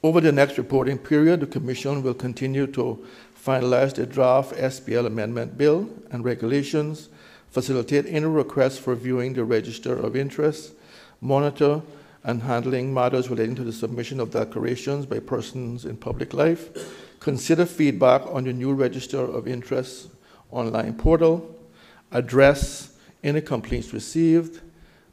Over the next reporting period, the Commission will continue to finalize the draft SPL amendment bill and regulations, facilitate any requests for viewing the register of interest, monitor and handling matters relating to the submission of declarations by persons in public life, consider feedback on the new register of interest online portal, address any complaints received,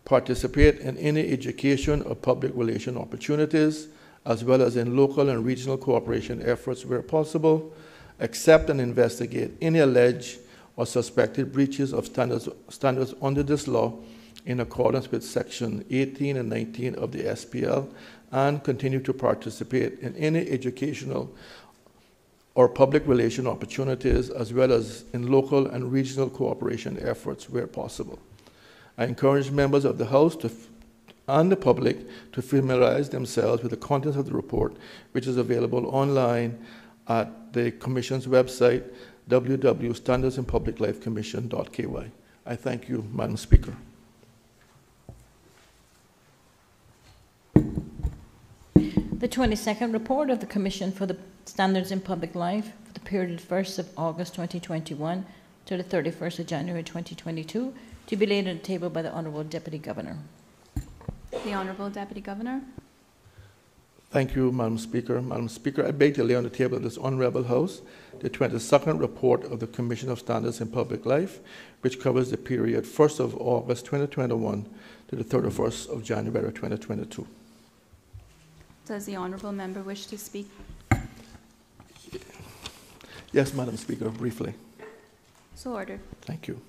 participate in any education or public relation opportunities, as well as in local and regional cooperation efforts where possible, accept and investigate any alleged or suspected breaches of standards, standards under this law in accordance with Section 18 and 19 of the SPL, and continue to participate in any educational or public relation opportunities, as well as in local and regional cooperation efforts where possible. I encourage members of the House to, and the public to familiarize themselves with the contents of the report, which is available online at the Commission's website, www.standardsinpubliclifecommission.ky. I thank you, Madam Speaker. The 22nd report of the Commission for the Standards in Public Life for the period 1st of August 2021 to the 31st of January 2022 to be laid on the table by the Honourable Deputy Governor. The Honourable Deputy Governor. Thank you, Madam Speaker. Madam Speaker, I beg to lay on the table of this Honourable House the 22nd report of the Commission of Standards in Public Life, which covers the period 1st of August 2021 to the 31st of January 2022. Does the Honourable Member wish to speak? Yes, Madam Speaker, briefly. So ordered. Thank you.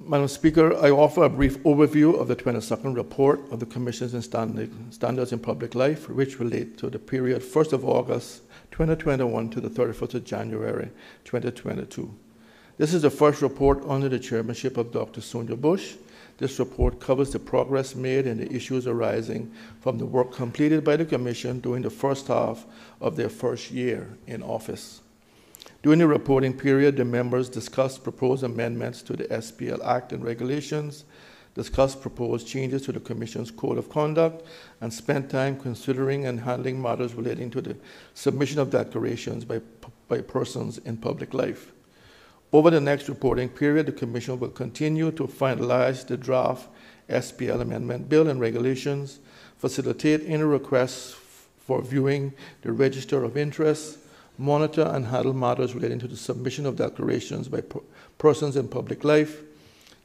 Madam Speaker, I offer a brief overview of the 22nd report of the Commissions and Standards in Public Life, which relate to the period 1st of August 2021 to the 31st of January 2022. This is the first report under the chairmanship of Dr. Sonia Bush. This report covers the progress made and the issues arising from the work completed by the Commission during the first half of their first year in office. During the reporting period, the members discussed proposed amendments to the SPL Act and regulations, discussed proposed changes to the Commission's Code of Conduct, and spent time considering and handling matters relating to the submission of declarations by, by persons in public life. Over the next reporting period, the Commission will continue to finalize the draft SPL Amendment Bill and regulations, facilitate any requests for viewing the Register of Interest, monitor and handle matters relating to the submission of declarations by persons in public life,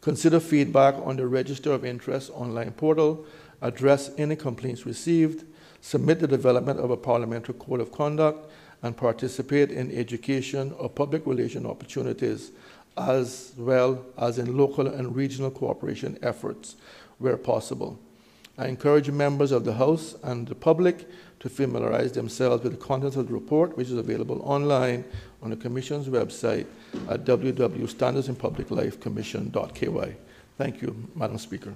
consider feedback on the Register of Interest online portal, address any complaints received, submit the development of a parliamentary code of conduct, and participate in education or public relation opportunities, as well as in local and regional cooperation efforts where possible. I encourage members of the House and the public to familiarize themselves with the contents of the report, which is available online on the Commission's website at www.standardsinpubliclifecommission.ky. Thank you, Madam Speaker.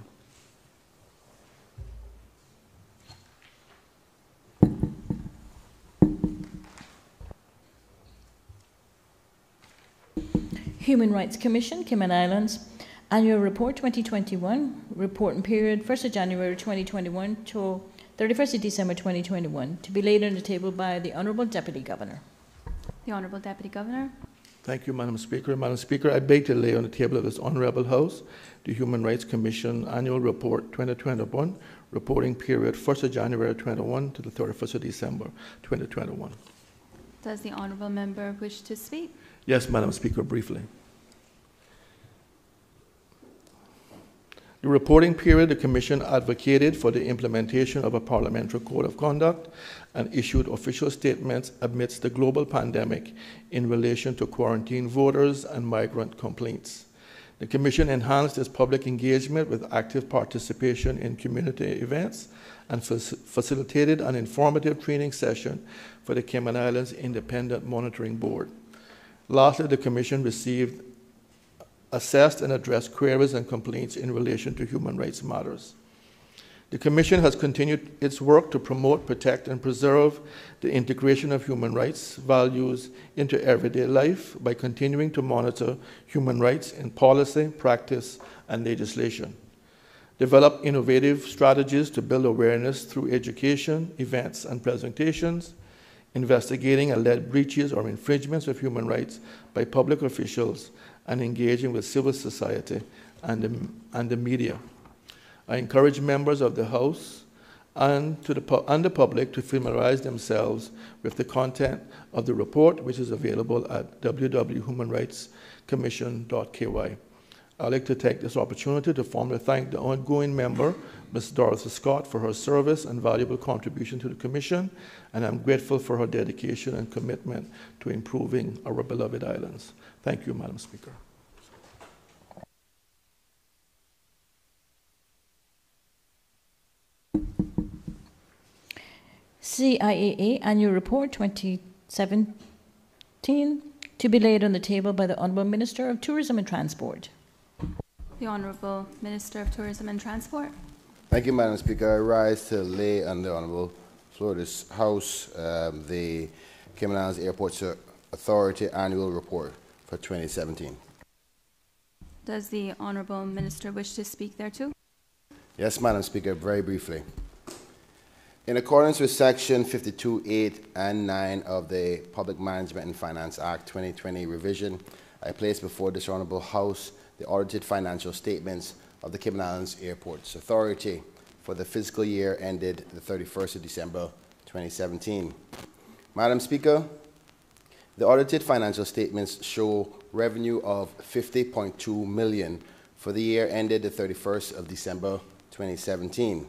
Human Rights Commission, Cayman Islands, Annual Report 2021, reporting period 1st of January 2021 to 31st of December 2021, to be laid on the table by the Honourable Deputy Governor. The Honourable Deputy Governor. Thank you, Madam Speaker. Madam Speaker, I beg to lay on the table of this Honourable House the Human Rights Commission Annual Report 2021, reporting period 1st of January 21 to the 31st of December 2021. Does the Honourable Member wish to speak? Yes, Madam Speaker, briefly. The reporting period, the Commission advocated for the implementation of a parliamentary code of conduct and issued official statements amidst the global pandemic in relation to quarantine voters and migrant complaints. The Commission enhanced its public engagement with active participation in community events and facilitated an informative training session for the Cayman Islands Independent Monitoring Board. Lastly, the Commission received assessed and addressed queries and complaints in relation to human rights matters. The Commission has continued its work to promote, protect, and preserve the integration of human rights values into everyday life by continuing to monitor human rights in policy, practice, and legislation. develop innovative strategies to build awareness through education, events, and presentations, investigating alleged breaches or infringements of human rights by public officials, and engaging with civil society and the, and the media. I encourage members of the House and, to the, and the public to familiarize themselves with the content of the report, which is available at www.humanrightscommission.ky. I'd like to take this opportunity to formally thank the ongoing member, Ms. Dorothy Scott, for her service and valuable contribution to the Commission, and I'm grateful for her dedication and commitment to improving our beloved islands. Thank you, Madam Speaker. CIAA Annual Report 2017 to be laid on the table by the Honourable Minister of Tourism and Transport. The Honorable Minister of Tourism and Transport. Thank you, Madam Speaker. I rise to lay on the Honourable floor of this House um, the Cayman Islands Airports Authority Annual Report for 2017. Does the Honorable Minister wish to speak thereto? Yes, Madam Speaker, very briefly. In accordance with Section 52.8 and 9 of the Public Management and Finance Act 2020 revision, I place before this Honourable House the audited financial statements of the Cayman Islands Airports Authority for the fiscal year ended the 31st of December 2017. Madam Speaker, the audited financial statements show revenue of 50.2 million for the year ended the 31st of December 2017.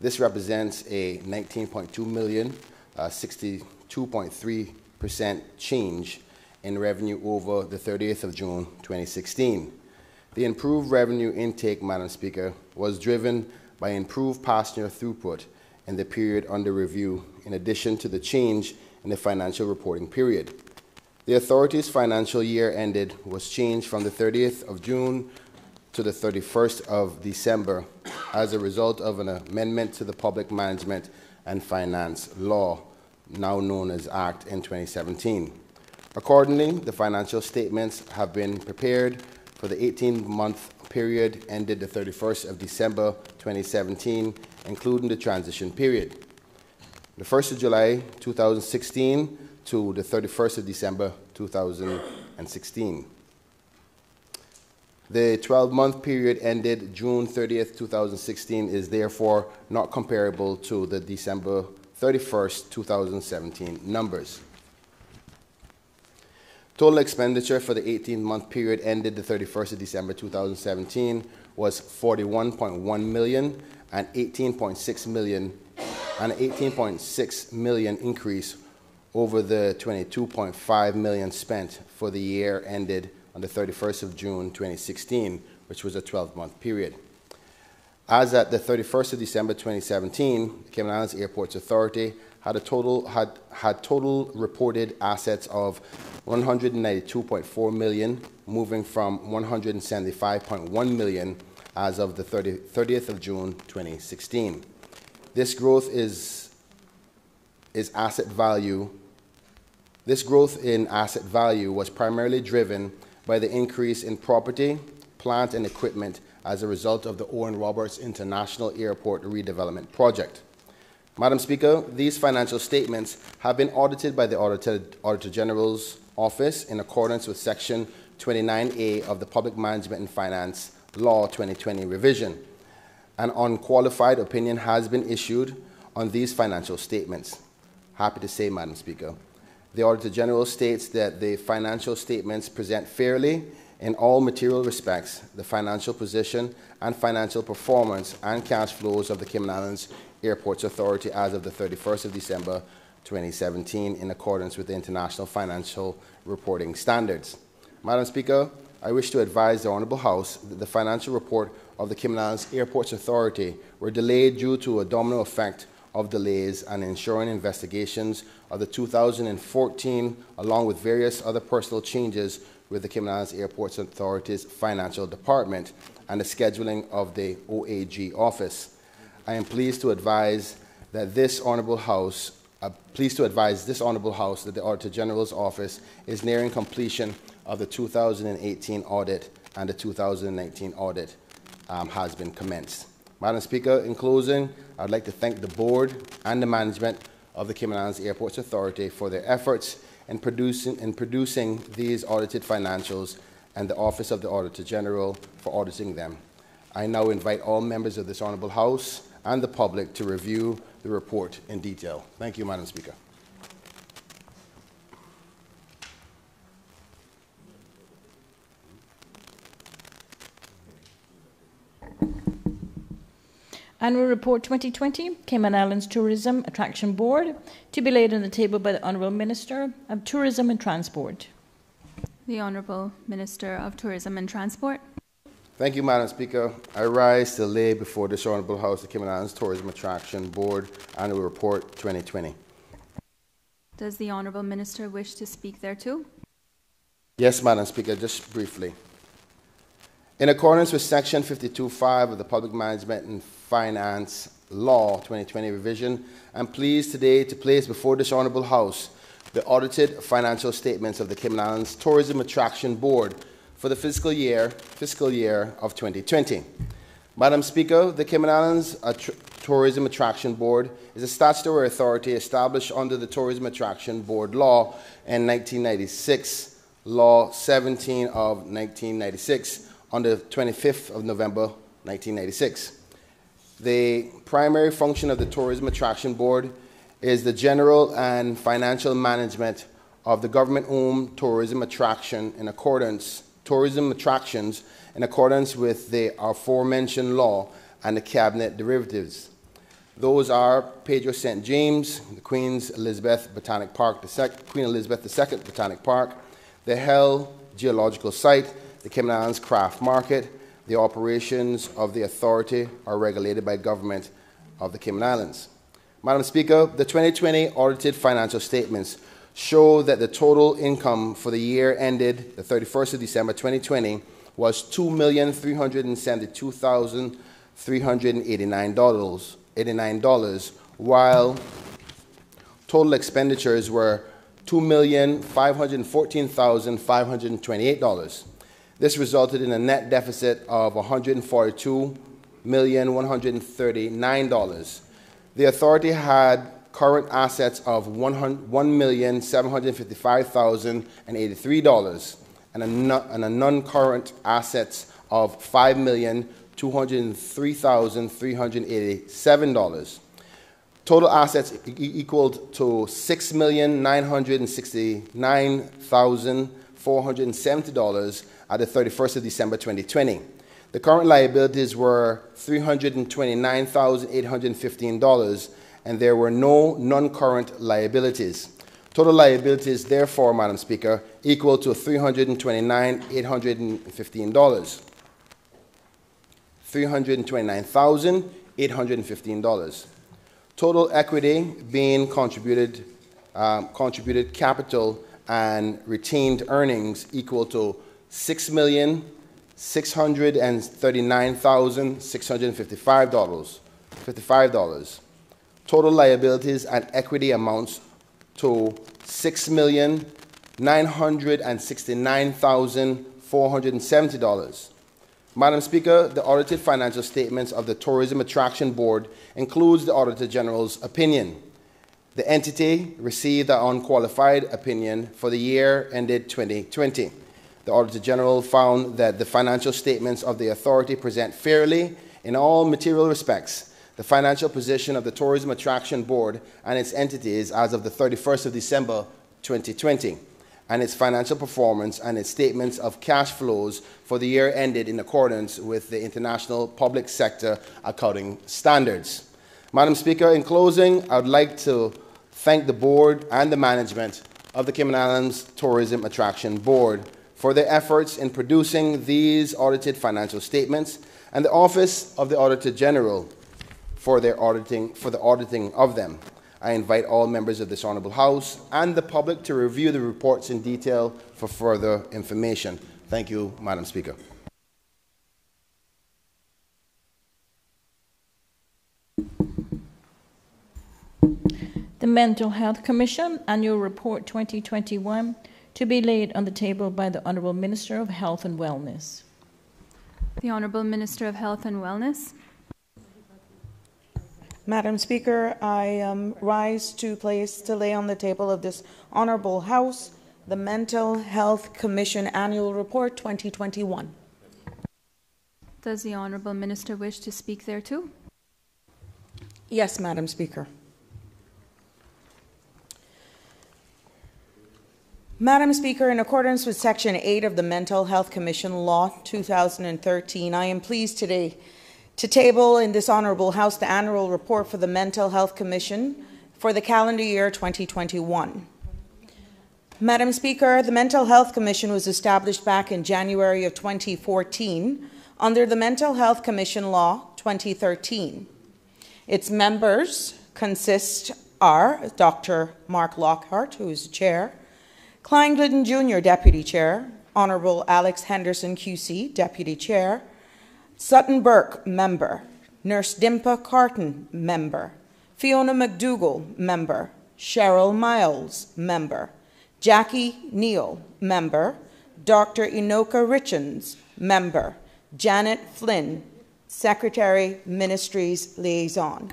This represents a 19.2 million, uh, 62.3% change in revenue over the 30th of June 2016. The improved revenue intake, Madam Speaker, was driven by improved passenger throughput in the period under review, in addition to the change in the financial reporting period. The authority's financial year ended was changed from the 30th of June to the 31st of December as a result of an amendment to the Public Management and Finance Law, now known as Act in 2017. Accordingly, the financial statements have been prepared for the 18-month period ended the 31st of December 2017, including the transition period. The 1st of July 2016 to the 31st of December 2016. The 12-month period ended June 30th, 2016 is therefore not comparable to the December 31st, 2017 numbers. Total expenditure for the 18-month period ended the 31st of December 2017 was 41.1 million and 18.6 million and an 18.6 million increase over the 22.5 million spent for the year ended on the 31st of June 2016, which was a 12-month period. As at the 31st of December 2017, the Cayman Islands Airports Authority had a total had had total reported assets of 192.4 million, moving from 175.1 million as of the 30, 30th of June 2016. This growth is is asset value. This growth in asset value was primarily driven by the increase in property, plant, and equipment as a result of the Owen Roberts International Airport redevelopment project. Madam Speaker, these financial statements have been audited by the Auditor, Auditor General's Office in accordance with Section 29A of the Public Management and Finance Law 2020 revision. An unqualified opinion has been issued on these financial statements. Happy to say, Madam Speaker, the Auditor General states that the financial statements present fairly in all material respects the financial position and financial performance and cash flows of the Cayman Islands Airports Authority as of the 31st of December 2017 in accordance with the International Financial Reporting Standards. Madam Speaker, I wish to advise the Honourable House that the financial report of the Cayman Islands Airports Authority were delayed due to a domino effect of delays and ensuring investigations of the 2014, along with various other personal changes with the Cayman Islands Airports Authority's financial department and the scheduling of the OAG office. I am pleased to advise that this Honourable House, uh, pleased to advise this Honourable House that the Auditor General's office is nearing completion of the 2018 audit and the 2019 audit. um, has been commenced. Madam Speaker, in closing, I'd like to thank the board and the management of the Cayman Islands Airports Authority for their efforts in producing, in producing these audited financials and the Office of the Auditor General for auditing them. I now invite all members of this Honourable House and the public to review the report in detail. Thank you, Madam Speaker. Annual Report 2020, Cayman Islands Tourism Attraction Board, to be laid on the table by the Honourable Minister of Tourism and Transport. The Honorable Minister of Tourism and Transport. Thank you, Madam Speaker. I rise to lay before this Honourable House the Cayman Islands Tourism Attraction Board Annual Report 2020. Does the Honorable Minister wish to speak thereto? Yes, Madam Speaker, just briefly. In accordance with Section 52.5 of the Public Management and Finance Law 2020 revision, I'm pleased today to place before this Honourable House the audited financial statements of the Cayman Islands Tourism Attraction Board for the fiscal year, fiscal year of 2020. Madam Speaker, the Cayman Islands Tourism Attraction Board is a statutory authority established under the Tourism Attraction Board Law in 1996, Law 17 of 1996, on the 25th of November 1996. The primary function of the Tourism Attraction Board is the general and financial management of the government-owned tourism attraction in accordance tourism attractions in accordance with the aforementioned law and the cabinet derivatives. Those are Pedro St. James, the Queen's Elizabeth Botanic Park, the Queen Elizabeth II Botanic Park, the Hell Geological Site, the Cayman Islands Craft Market. The operations of the authority are regulated by government of the Cayman Islands. Madam Speaker, the 2020 audited financial statements show that the total income for the year ended the 31st of December 2020 was $2,372,389, $89, while total expenditures were $2,514,528. This resulted in a net deficit of $142,139. The authority had current assets of $1,755,083 and a, no, and a non-current assets of $5,203,387. Total assets equaled to $6,969,470 at the 31st of December 2020. The current liabilities were $329,815 and there were no non-current liabilities. Total liabilities, therefore, Madam Speaker, equal to $329,815. $329,815. Total equity being contributed, um, contributed capital and retained earnings equal to six million six hundred and thirty-nine thousand six hundred and fifty-five dollars. Fifty-five dollars. Total liabilities and equity amounts to six million nine hundred and sixty-nine thousand four hundred and seventy dollars. Madam Speaker, the audited financial statements of the Tourism Attraction Board includes the Auditor General's opinion. The entity received an unqualified opinion for the year ended 2020. The Auditor General found that the financial statements of the authority present fairly in all material respects the financial position of the Tourism Attraction Board and its entities as of the 31st of December 2020 and its financial performance and its statements of cash flows for the year ended in accordance with the International Public Sector Accounting Standards. Madam Speaker, in closing, I would like to thank the board and the management of the Cayman Islands Tourism Attraction Board for their efforts in producing these audited financial statements and the Office of the Auditor General for their auditing for the auditing of them. I invite all members of this honorable house and the public to review the reports in detail for further information. Thank you, Madam Speaker. The Mental Health Commission Annual Report 2021, to be laid on the table by the Honourable Minister of Health and Wellness. The Honorable Minister of Health and Wellness. Madam Speaker, I um, rise to place to lay on the table of this honorable House the Mental Health Commission Annual Report 2021. Does the Honorable Minister wish to speak there too? Yes, Madam Speaker. Madam Speaker, in accordance with Section 8 of the Mental Health Commission Law 2013, I am pleased today to table in this Honourable House the annual report for the Mental Health Commission for the calendar year 2021. Madam Speaker, the Mental Health Commission was established back in January of 2014 under the Mental Health Commission Law 2013. Its members consist are Dr. Mark Lockhart, who is the chair, Cline Glidden Jr., Deputy Chair, Honorable Alex Henderson, QC, Deputy Chair, Sutton Burke, Member, Nurse Dimpa Carton, Member, Fiona McDougall, Member, Cheryl Miles, Member, Jackie Neal, Member, Dr. Inoka Richens, Member, Janet Flynn, Secretary, Ministries Liaison.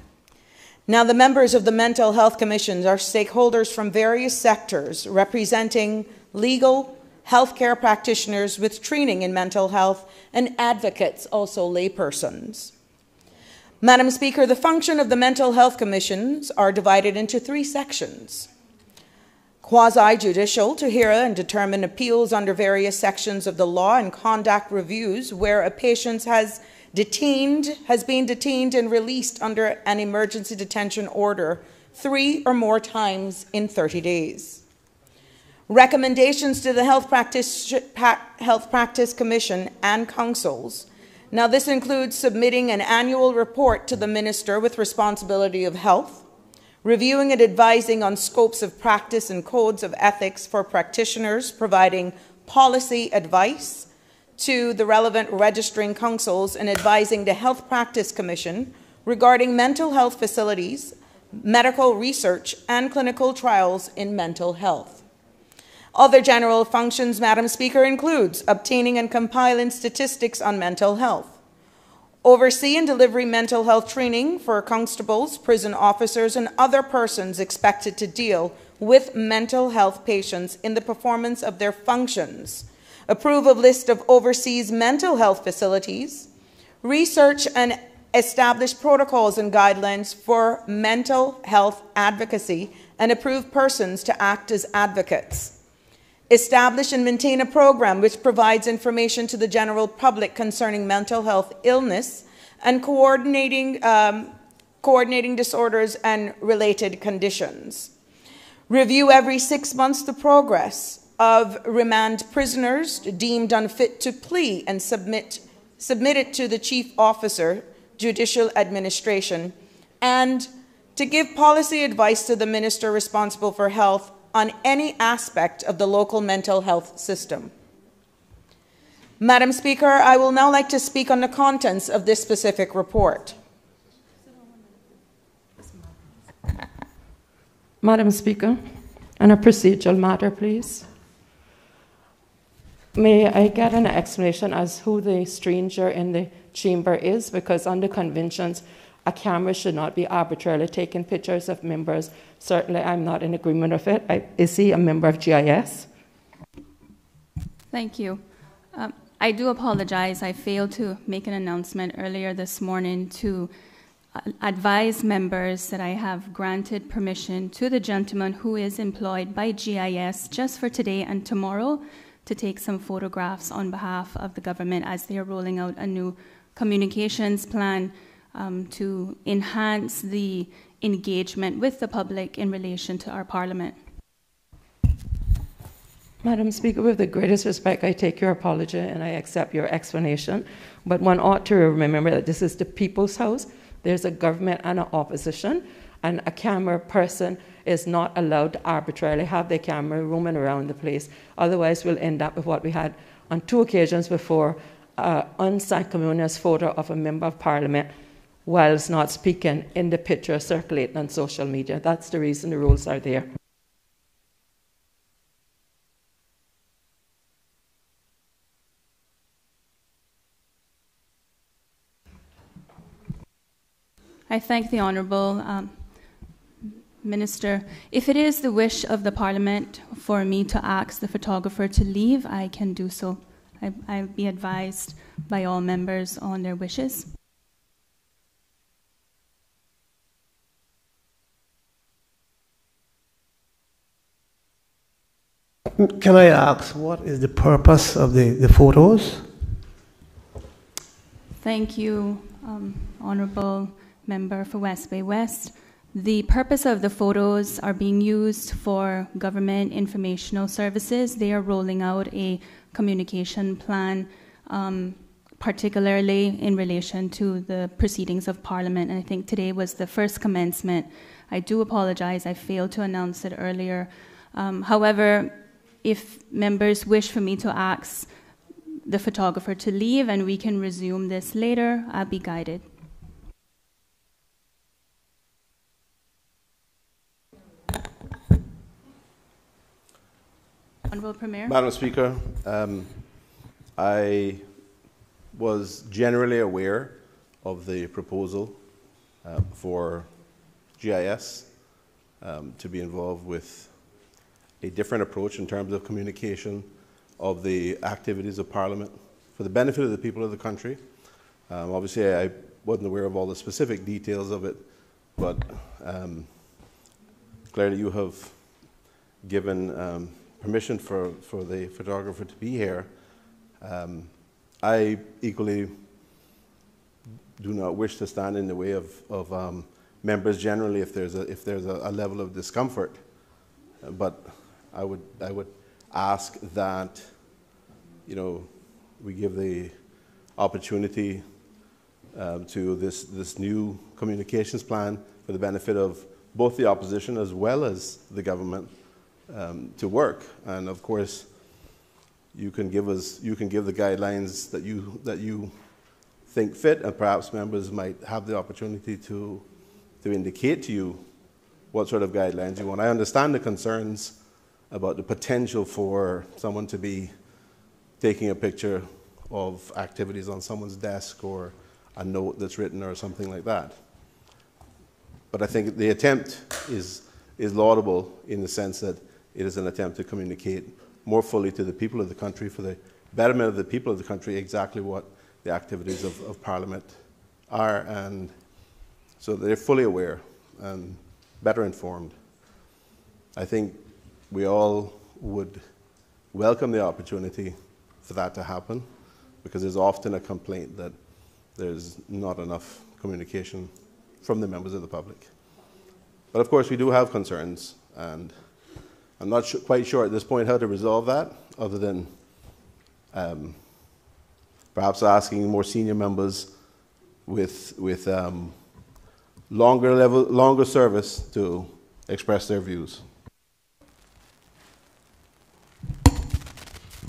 Now, the members of the Mental Health Commissions are stakeholders from various sectors representing legal, healthcare practitioners with training in mental health, and advocates, also laypersons. Madam Speaker, the function of the Mental Health Commissions are divided into three sections. Quasi judicial to hear and determine appeals under various sections of the law and conduct reviews where a patient has detained, has been detained and released under an emergency detention order three or more times in 30 days. Recommendations to the Health Practice, Health Practice Commission and councils. Now, this includes submitting an annual report to the Minister with responsibility of health, reviewing and advising on scopes of practice and codes of ethics for practitioners, providing policy advice, to the relevant registering councils and advising the Health Practice Commission regarding mental health facilities, medical research, and clinical trials in mental health. Other general functions, Madam Speaker, includes obtaining and compiling statistics on mental health, oversee and deliver mental health training for constables, prison officers, and other persons expected to deal with mental health patients in the performance of their functions approve of list of overseas mental health facilities, research and establish protocols and guidelines for mental health advocacy and approve persons to act as advocates. Establish and maintain a program which provides information to the general public concerning mental health illness and coordinating, um, coordinating disorders and related conditions. Review every six months the progress of remand prisoners deemed unfit to plea and submit, it to the chief officer, judicial administration, and to give policy advice to the minister responsible for health on any aspect of the local mental health system. Madam Speaker, I will now like to speak on the contents of this specific report. Madam Speaker, on a procedural matter, please. May I get an explanation as who the stranger in the chamber is? Because under conventions, a camera should not be arbitrarily taking pictures of members. Certainly, I'm not in agreement with it. I, is he a member of GIS? Thank you. Um, I do apologize. I failed to make an announcement earlier this morning to uh, advise members that I have granted permission to the gentleman who is employed by GIS just for today and tomorrow to take some photographs on behalf of the government as they are rolling out a new communications plan um, to enhance the engagement with the public in relation to our parliament. Madam Speaker, with the greatest respect, I take your apology and I accept your explanation. But one ought to remember that this is the people's house. There's a government and an opposition, and a camera person is not allowed to arbitrarily have their camera roaming around the place. Otherwise, we'll end up with what we had on two occasions before an unsanctimonious photo of a member of parliament whilst not speaking in the picture circulating on social media. That's the reason the rules are there. I thank the Honourable. Um, Minister. If it is the wish of the Parliament for me to ask the photographer to leave, I can do so. I, I'll be advised by all members on their wishes. Can I ask what is the purpose of the, the photos? Thank you, um, Honourable Member for West Bay West. The purpose of the photos are being used for government informational services. They are rolling out a communication plan, um, particularly in relation to the proceedings of Parliament. And I think today was the first commencement. I do apologize, I failed to announce it earlier. Um, however, if members wish for me to ask the photographer to leave and we can resume this later, I'll be guided. Honorable Premier. Madam Speaker, um, I was generally aware of the proposal uh, for GIS um, to be involved with a different approach in terms of communication of the activities of Parliament for the benefit of the people of the country. Um, obviously, I wasn't aware of all the specific details of it, but um, clearly you have given um, permission for, for the photographer to be here. Um, I equally do not wish to stand in the way of, of um, members generally if there's, a, if there's a, a level of discomfort. But I would, I would ask that, you know, we give the opportunity um, to this, this new communications plan for the benefit of both the opposition as well as the government um, to work. And of course, you can give us, you can give the guidelines that you, that you think fit, and perhaps members might have the opportunity to, to indicate to you what sort of guidelines you want. I understand the concerns about the potential for someone to be taking a picture of activities on someone's desk or a note that's written or something like that. But I think the attempt is, is laudable in the sense that it is an attempt to communicate more fully to the people of the country for the betterment of the people of the country exactly what the activities of, of Parliament are, and so they're fully aware and better informed. I think we all would welcome the opportunity for that to happen because there's often a complaint that there's not enough communication from the members of the public. But of course, we do have concerns, and I'm not sh- quite sure at this point how to resolve that, other than um, perhaps asking more senior members with, with um, longer, level, longer service to express their views.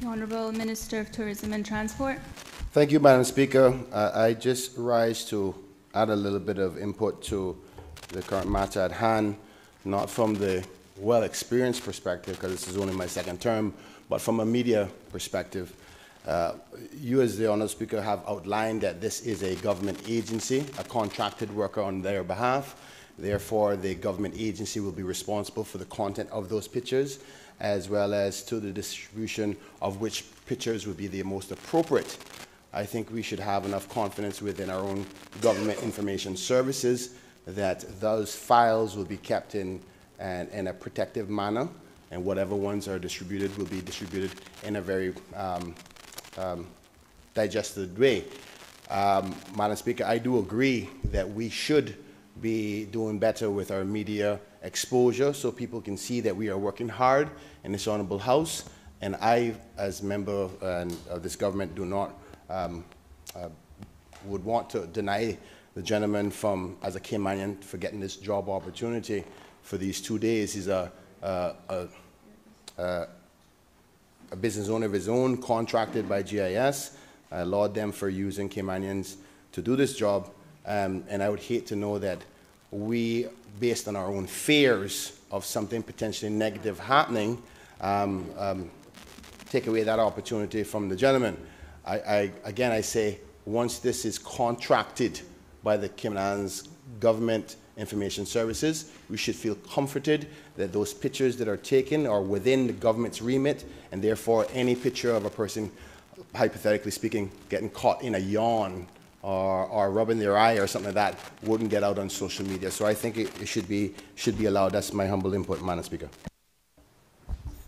Honourable Minister of Tourism and Transport. Thank you, Madam Speaker. Uh, I just rise to add a little bit of input to the current matter at hand, not from the well experienced perspective, because this is only my second term, but from a media perspective. Uh, you, as the Honourable Speaker, have outlined that this is a government agency, a contracted worker on their behalf. Therefore, the government agency will be responsible for the content of those pictures, as well as to the distribution of which pictures would be the most appropriate. I think we should have enough confidence within our own government information services that those files will be kept in and in a protective manner, and whatever ones are distributed will be distributed in a very um, um, digested way. Um, Madam Speaker, I do agree that we should be doing better with our media exposure so people can see that we are working hard in this honorable house. And I, as member uh, of this government, do not um, uh, would want to deny the gentleman from as a Caymanian for getting this job opportunity for these two days. He's a, a, a, a business owner of his own, contracted by GIS. I laud them for using Caymanians to do this job. Um, and I would hate to know that we, based on our own fears of something potentially negative happening, um, um, take away that opportunity from the gentleman. I, I, again, I say, once this is contracted by the Cayman government information services. We should feel comforted that those pictures that are taken are within the government's remit, and therefore any picture of a person, hypothetically speaking, getting caught in a yawn or, or rubbing their eye or something like that wouldn't get out on social media. So I think it, it should, be, should be allowed. That's my humble input, Madam Speaker.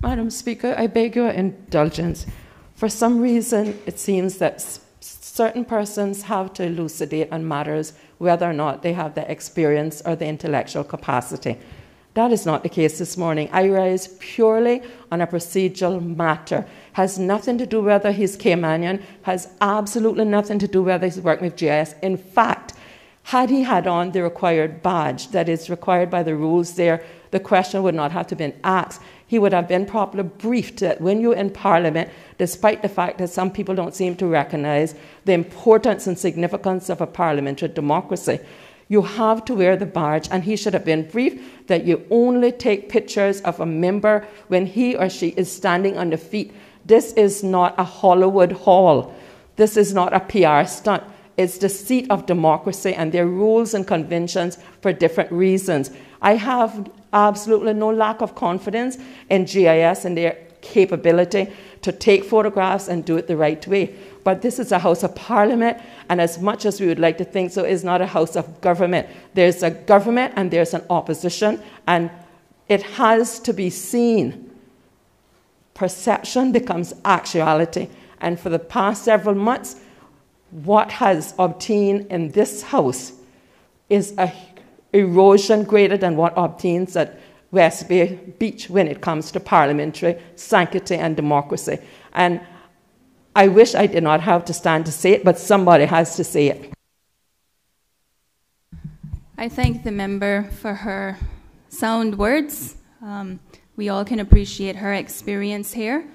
Madam Speaker, I beg your indulgence. For some reason, it seems that certain persons have to elucidate on matters whether or not they have the experience or the intellectual capacity. That is not the case this morning. I rise purely on a procedural matter. Has nothing to do whether he's Caymanian, has absolutely nothing to do whether he's working with GIS. In fact, had he had on the required badge that is required by the rules there, the question would not have to been asked. He would have been properly briefed that when you're in Parliament, despite the fact that some people don't seem to recognize the importance and significance of a parliamentary democracy, you have to wear the badge, and he should have been briefed that you only take pictures of a member when he or she is standing on the feet. This is not a Hollywood hall. This is not a PR stunt. It's the seat of democracy, and there are rules and conventions for different reasons. I have absolutely no lack of confidence in GIS and their capability to take photographs and do it the right way. But this is a House of Parliament, and as much as we would like to think so, it's not a House of Government. There's a government and there's an opposition, and it has to be seen. Perception becomes actuality. And for the past several months, what has obtained in this House is a erosion greater than what obtains at West Bay Beach when it comes to parliamentary sanctity and democracy. And I wish I did not have to stand to say it, but somebody has to say it. I thank the member for her sound words. Um, we all can appreciate her experience here.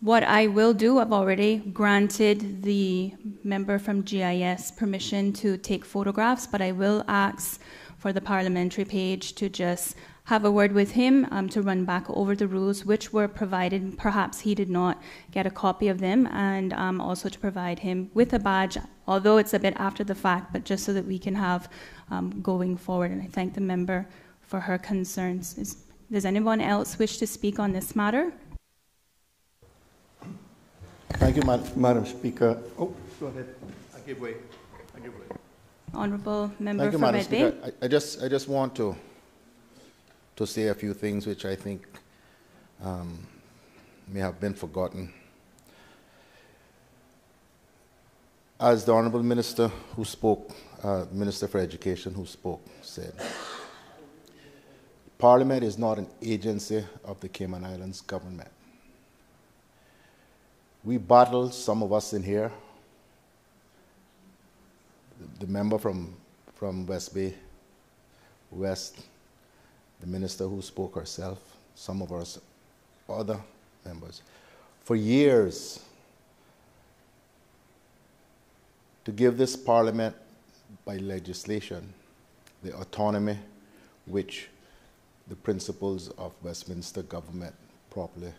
What I will do, I've already granted the member from GIS permission to take photographs, but I will ask for the parliamentary page to just have a word with him um, to run back over the rules which were provided. Perhaps he did not get a copy of them, and um, also to provide him with a badge, although it's a bit after the fact, but just so that we can have um, going forward. And I thank the member for her concerns. Is, does anyone else wish to speak on this matter? Thank you, Mad- Madam Speaker. Oh, go ahead. I give way. I give way. Honorable member Thank you, for Madam Red Bay. Speaker. I, I just, I just want to, to say a few things which I think um, may have been forgotten. As the Honorable Minister who spoke, uh, Minister for Education who spoke, said, Parliament is not an agency of the Cayman Islands government. We battle, some of us in here, the member from, from West Bay West, the minister who spoke herself, some of us other members, for years to give this parliament by legislation the autonomy which the principles of Westminster government properly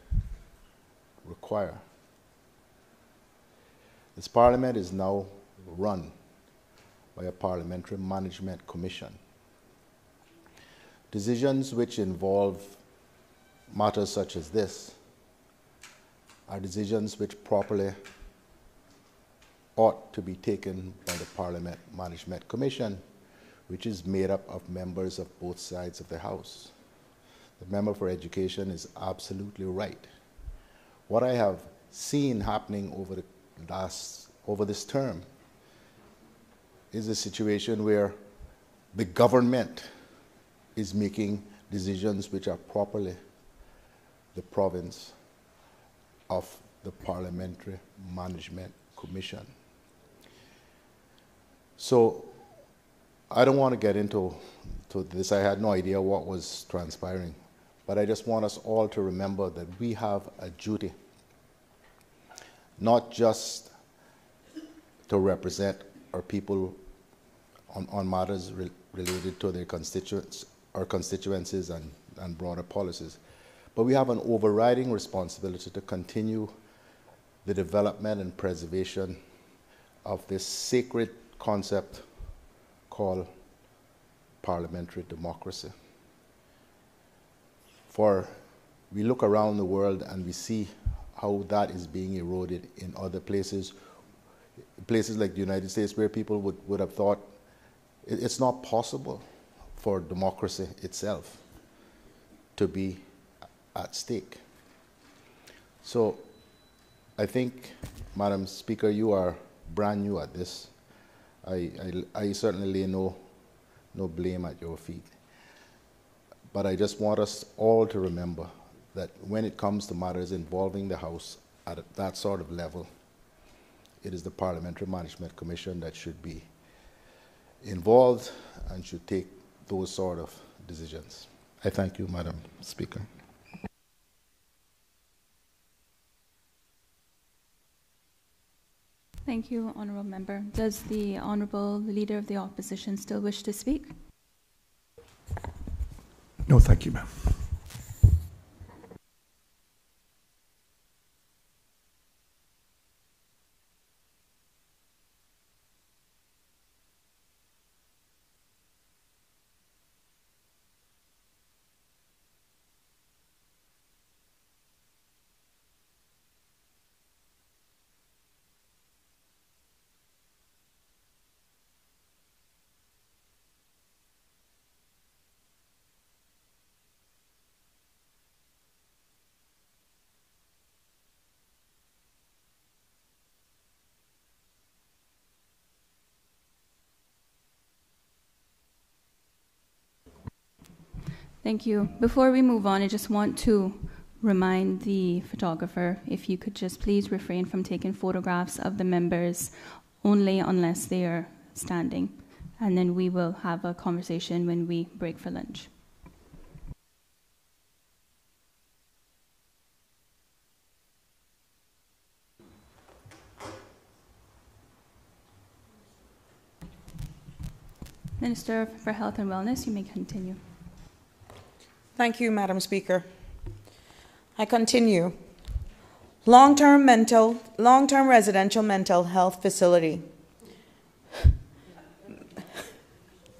require. This parliament is now run by a parliamentary management commission. Decisions which involve matters such as this are decisions which properly ought to be taken by the Parliament Management Commission, which is made up of members of both sides of the House. The member for Education is absolutely right. What I have seen happening over the last over this term is a situation where the government is making decisions which are properly the province of the Parliamentary Management Commission. So I don't want to get into to this. I had no idea what was transpiring. But I just want us all to remember that we have a duty, not just to represent our people on, on matters re related to their constituents, or constituencies and, and broader policies, but we have an overriding responsibility to continue the development and preservation of this sacred concept called parliamentary democracy. For we look around the world and we see how that is being eroded in other places, places like the United States, where people would, would have thought it's not possible for democracy itself to be at stake. So I think, Madam Speaker, you are brand new at this. I, I, I certainly lay no, no blame at your feet. But I just want us all to remember that when it comes to matters involving the House at that sort of level, it is the Parliamentary Management Commission that should be involved and should take those sort of decisions. I thank you, Madam Speaker. Thank you, Honourable Member. Does the Honourable Leader of the Opposition still wish to speak? No, thank you, ma'am. Thank you. Before we move on, I just want to remind the photographer if you could just please refrain from taking photographs of the members only unless they are standing. And then we will have a conversation when we break for lunch. Minister for Health and Wellness, you may continue. Thank you, Madam Speaker. I continue. Long-term mental, long-term residential mental health facility.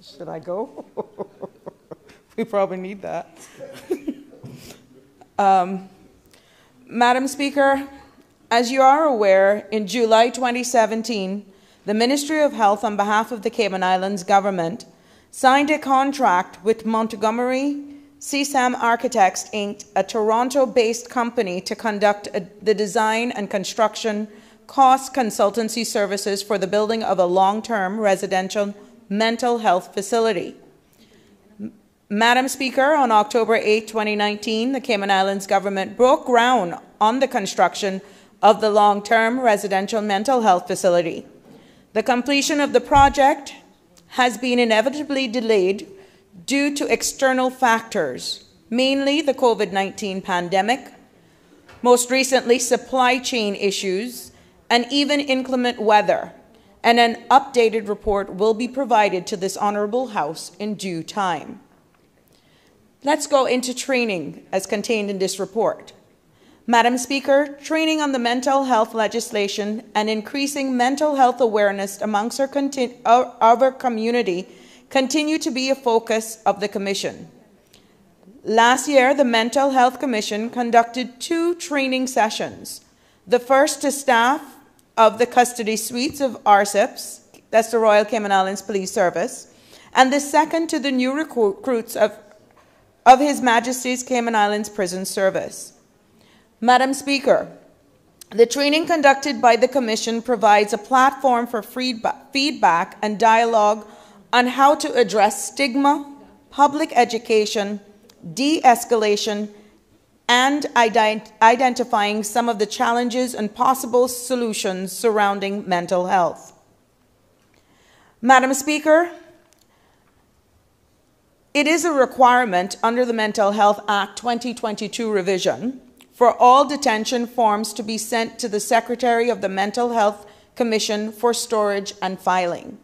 Should I go? we probably need that. um, Madam Speaker, as you are aware, in July 2017, the Ministry of Health, on behalf of the Cayman Islands government, signed a contract with Montgomery Sisam Architects Inc., a Toronto based company, to conduct a, the design and construction cost consultancy services for the building of a long term residential mental health facility. Madam Speaker, on October 8, 2019, the Cayman Islands government broke ground on the construction of the long term residential mental health facility. The completion of the project has been inevitably delayed due to external factors, mainly the COVID 19 pandemic, most recently, supply chain issues, and even inclement weather. And an updated report will be provided to this Honourable House in due time. Let's go into training as contained in this report. Madam Speaker, training on the mental health legislation and increasing mental health awareness amongst our, our community continue to be a focus of the Commission. Last year, the Mental Health Commission conducted two training sessions. The first to staff of the custody suites of RCIPS, that's the Royal Cayman Islands Police Service, and the second to the new recruits of, of His Majesty's Cayman Islands Prison Service. Madam Speaker, the training conducted by the Commission provides a platform for feedback and dialogue on how to address stigma, public education, de escalation, and ident identifying some of the challenges and possible solutions surrounding mental health. Madam Speaker, it is a requirement under the Mental Health Act 2022 revision for all detention forms to be sent to the Secretary of the Mental Health Commission for storage and filing.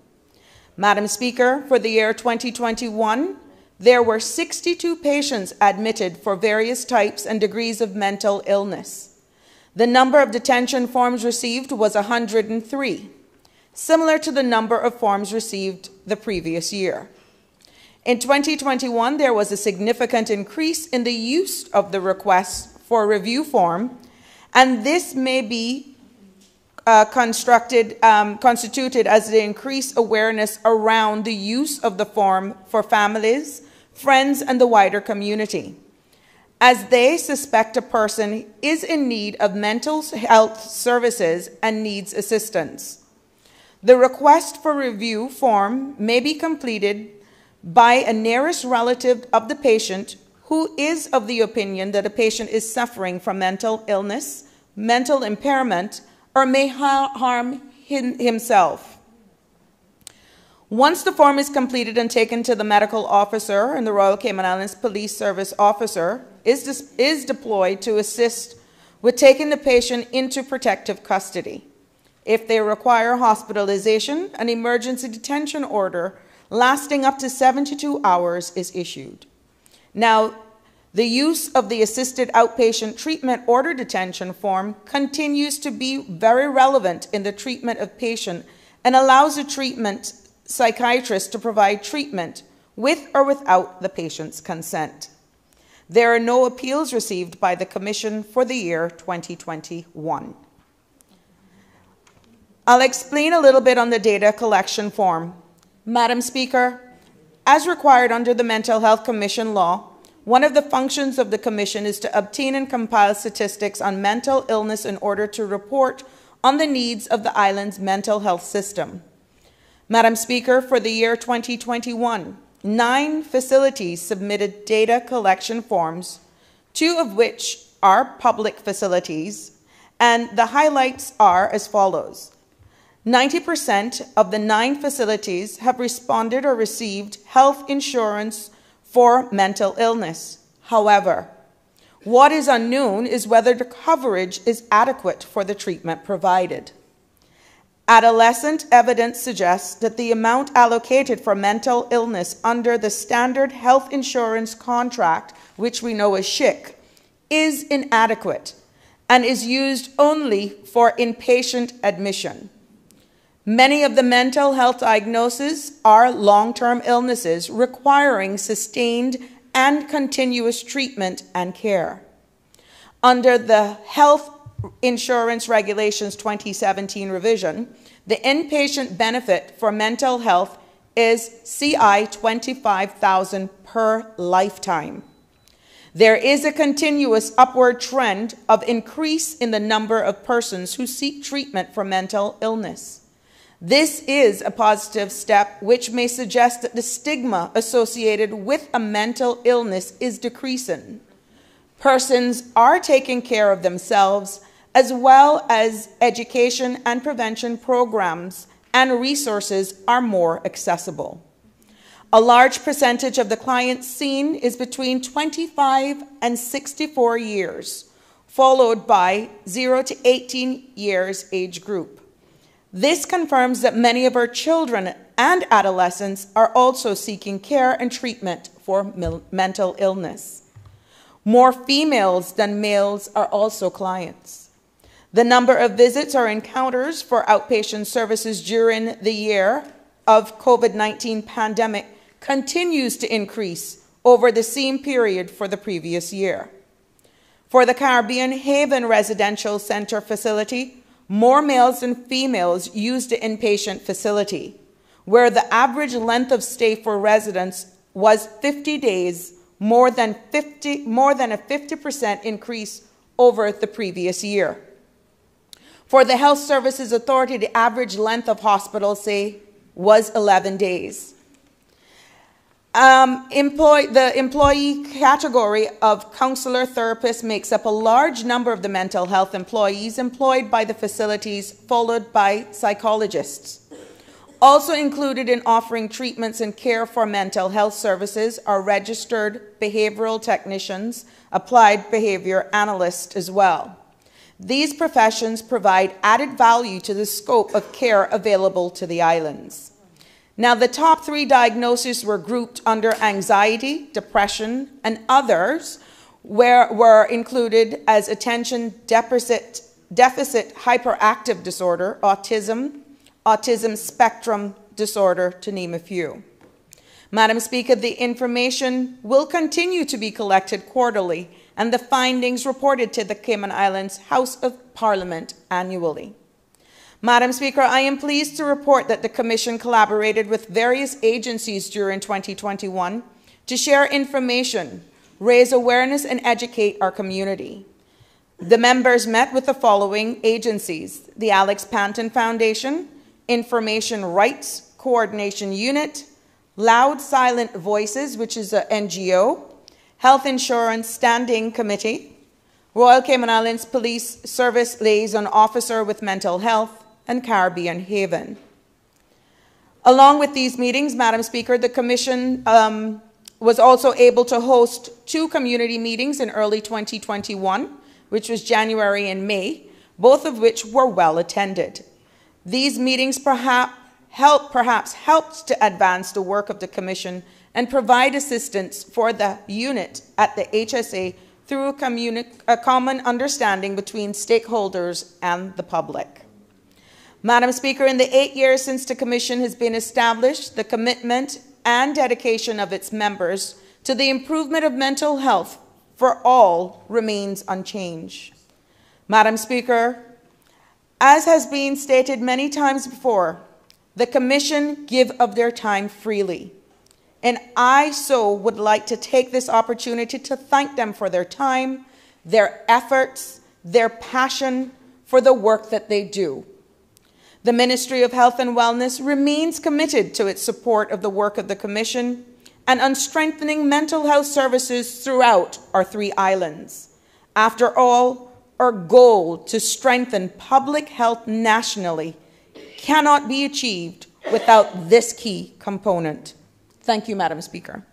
Madam Speaker, for the year 2021, there were 62 patients admitted for various types and degrees of mental illness. The number of detention forms received was 103, similar to the number of forms received the previous year. In 2021, there was a significant increase in the use of the request for review form, and this may be uh, constructed, um, constituted as the increased awareness around the use of the form for families, friends, and the wider community, as they suspect a person is in need of mental health services and needs assistance. The request for review form may be completed by a nearest relative of the patient who is of the opinion that a patient is suffering from mental illness, mental impairment, or may ha harm him himself. Once the form is completed and taken to the medical officer and the Royal Cayman Islands Police Service officer is, is deployed to assist with taking the patient into protective custody. If they require hospitalization, an emergency detention order lasting up to 72 hours is issued. Now, the use of the assisted outpatient treatment order detention form continues to be very relevant in the treatment of patient and allows a treatment psychiatrist to provide treatment with or without the patient's consent. There are no appeals received by the Commission for the year 2021. I'll explain a little bit on the data collection form. Madam Speaker, as required under the Mental Health Commission law, one of the functions of the Commission is to obtain and compile statistics on mental illness in order to report on the needs of the island's mental health system. Madam Speaker, for the year 2021, nine facilities submitted data collection forms, two of which are public facilities, and the highlights are as follows. 90% of the nine facilities have responded or received health insurance for mental illness. However, what is unknown is whether the coverage is adequate for the treatment provided. Adolescent evidence suggests that the amount allocated for mental illness under the standard health insurance contract, which we know as SHIC, is inadequate and is used only for inpatient admission. Many of the mental health diagnoses are long term illnesses requiring sustained and continuous treatment and care. Under the Health Insurance Regulations 2017 revision, the inpatient benefit for mental health is CI 25,000 per lifetime. There is a continuous upward trend of increase in the number of persons who seek treatment for mental illness. This is a positive step which may suggest that the stigma associated with a mental illness is decreasing. Persons are taking care of themselves as well as education and prevention programs and resources are more accessible. A large percentage of the clients seen is between 25 and 64 years, followed by 0 to 18 years age group. This confirms that many of our children and adolescents are also seeking care and treatment for mental illness. More females than males are also clients. The number of visits or encounters for outpatient services during the year of COVID-19 pandemic continues to increase over the same period for the previous year. For the Caribbean Haven Residential Center facility, more males than females used the inpatient facility, where the average length of stay for residents was 50 days, more than, 50, more than a 50% increase over the previous year. For the Health Services Authority, the average length of hospital stay was 11 days. Um, employ, the employee category of counselor therapist makes up a large number of the mental health employees employed by the facilities, followed by psychologists. Also included in offering treatments and care for mental health services are registered behavioral technicians, applied behavior analysts as well. These professions provide added value to the scope of care available to the islands. Now, the top three diagnoses were grouped under anxiety, depression, and others, where were included as attention deficit, deficit hyperactive disorder, autism, autism spectrum disorder, to name a few. Madam Speaker, the information will continue to be collected quarterly and the findings reported to the Cayman Islands House of Parliament annually. Madam Speaker, I am pleased to report that the Commission collaborated with various agencies during 2021 to share information, raise awareness, and educate our community. The members met with the following agencies the Alex Panton Foundation, Information Rights Coordination Unit, Loud Silent Voices, which is an NGO, Health Insurance Standing Committee, Royal Cayman Islands Police Service Liaison Officer with Mental Health, and Caribbean Haven. Along with these meetings, Madam Speaker, the Commission um, was also able to host two community meetings in early 2021, which was January and May, both of which were well attended. These meetings perhaps help, perhaps helped to advance the work of the Commission and provide assistance for the unit at the HSA through a, a common understanding between stakeholders and the public. Madam Speaker, in the eight years since the Commission has been established, the commitment and dedication of its members to the improvement of mental health for all remains unchanged. Madam Speaker, as has been stated many times before, the Commission give of their time freely. And I so would like to take this opportunity to thank them for their time, their efforts, their passion for the work that they do. The Ministry of Health and Wellness remains committed to its support of the work of the Commission and on strengthening mental health services throughout our three islands. After all, our goal to strengthen public health nationally cannot be achieved without this key component. Thank you, Madam Speaker.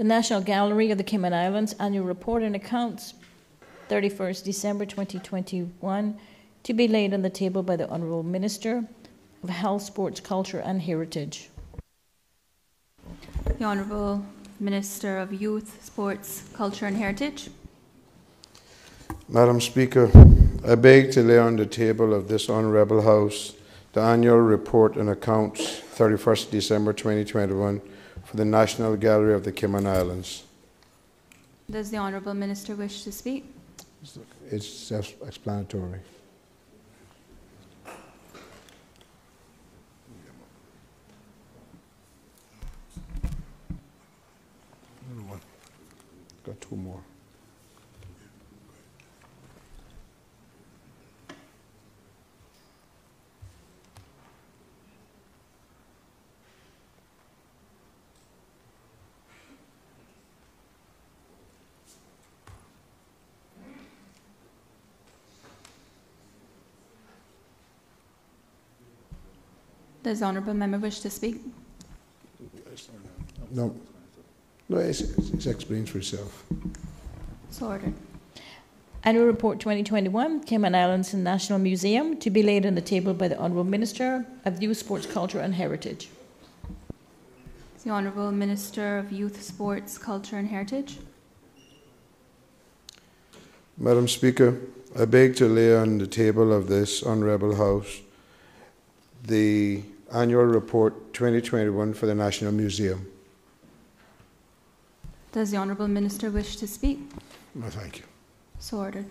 The National Gallery of the Cayman Islands Annual Report and Accounts, 31st December 2021, to be laid on the table by the Honourable Minister of Health, Sports, Culture and Heritage. The Honourable Minister of Youth, Sports, Culture and Heritage. Madam Speaker, I beg to lay on the table of this Honourable House the annual report and accounts 31st December 2021 for the National Gallery of the Cayman Islands. Does the Honourable Minister wish to speak? It's self explanatory. Got two more. Does the Honourable Member wish to speak? No. No, it, it explains for itself. So ordered. Annual Report 2021, Cayman Islands and National Museum, to be laid on the table by the Honourable Minister of Youth, Sports, Culture and Heritage. The Honourable Minister of Youth, Sports, Culture and Heritage. Madam Speaker, I beg to lay on the table of this Honourable House the annual report 2021 for the National Museum. Does the Honourable Minister wish to speak? No, thank you. So ordered.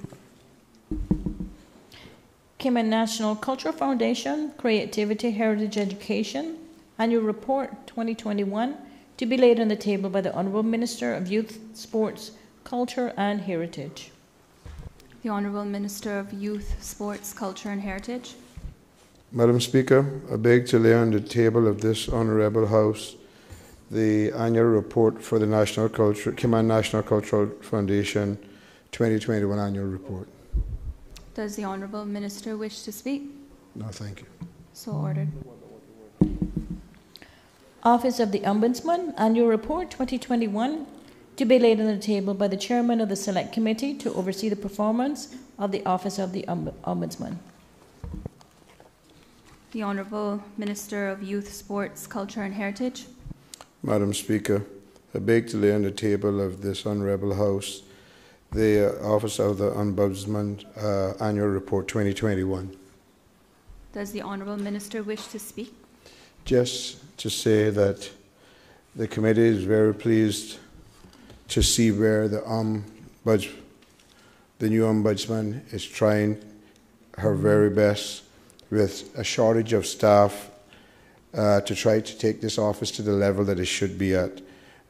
Cayman National Cultural Foundation, Creativity Heritage Education, Annual Report 2021, to be laid on the table by the Honourable Minister of Youth, Sports, Culture and Heritage. The Honourable Minister of Youth, Sports, Culture and Heritage. Madam Speaker, I beg to lay on the table of this Honourable House the annual report for the National Culture, Cayman National Cultural Foundation 2021 annual report. Does the Honourable Minister wish to speak? No, thank you. So ordered. Office of the Ombudsman, Annual Report 2021, to be laid on the table by the Chairman of the Select Committee to oversee the performance of the Office of the Ombudsman. The Honourable Minister of Youth, Sports, Culture and Heritage. Madam Speaker, I beg to lay on the table of this Honourable House the Office of the Ombudsman uh, Annual Report 2021. Does the Honourable Minister wish to speak? Just to say that the committee is very pleased to see where the ombuds, the new ombudsman is trying her very best with a shortage of staff uh, to try to take this office to the level that it should be at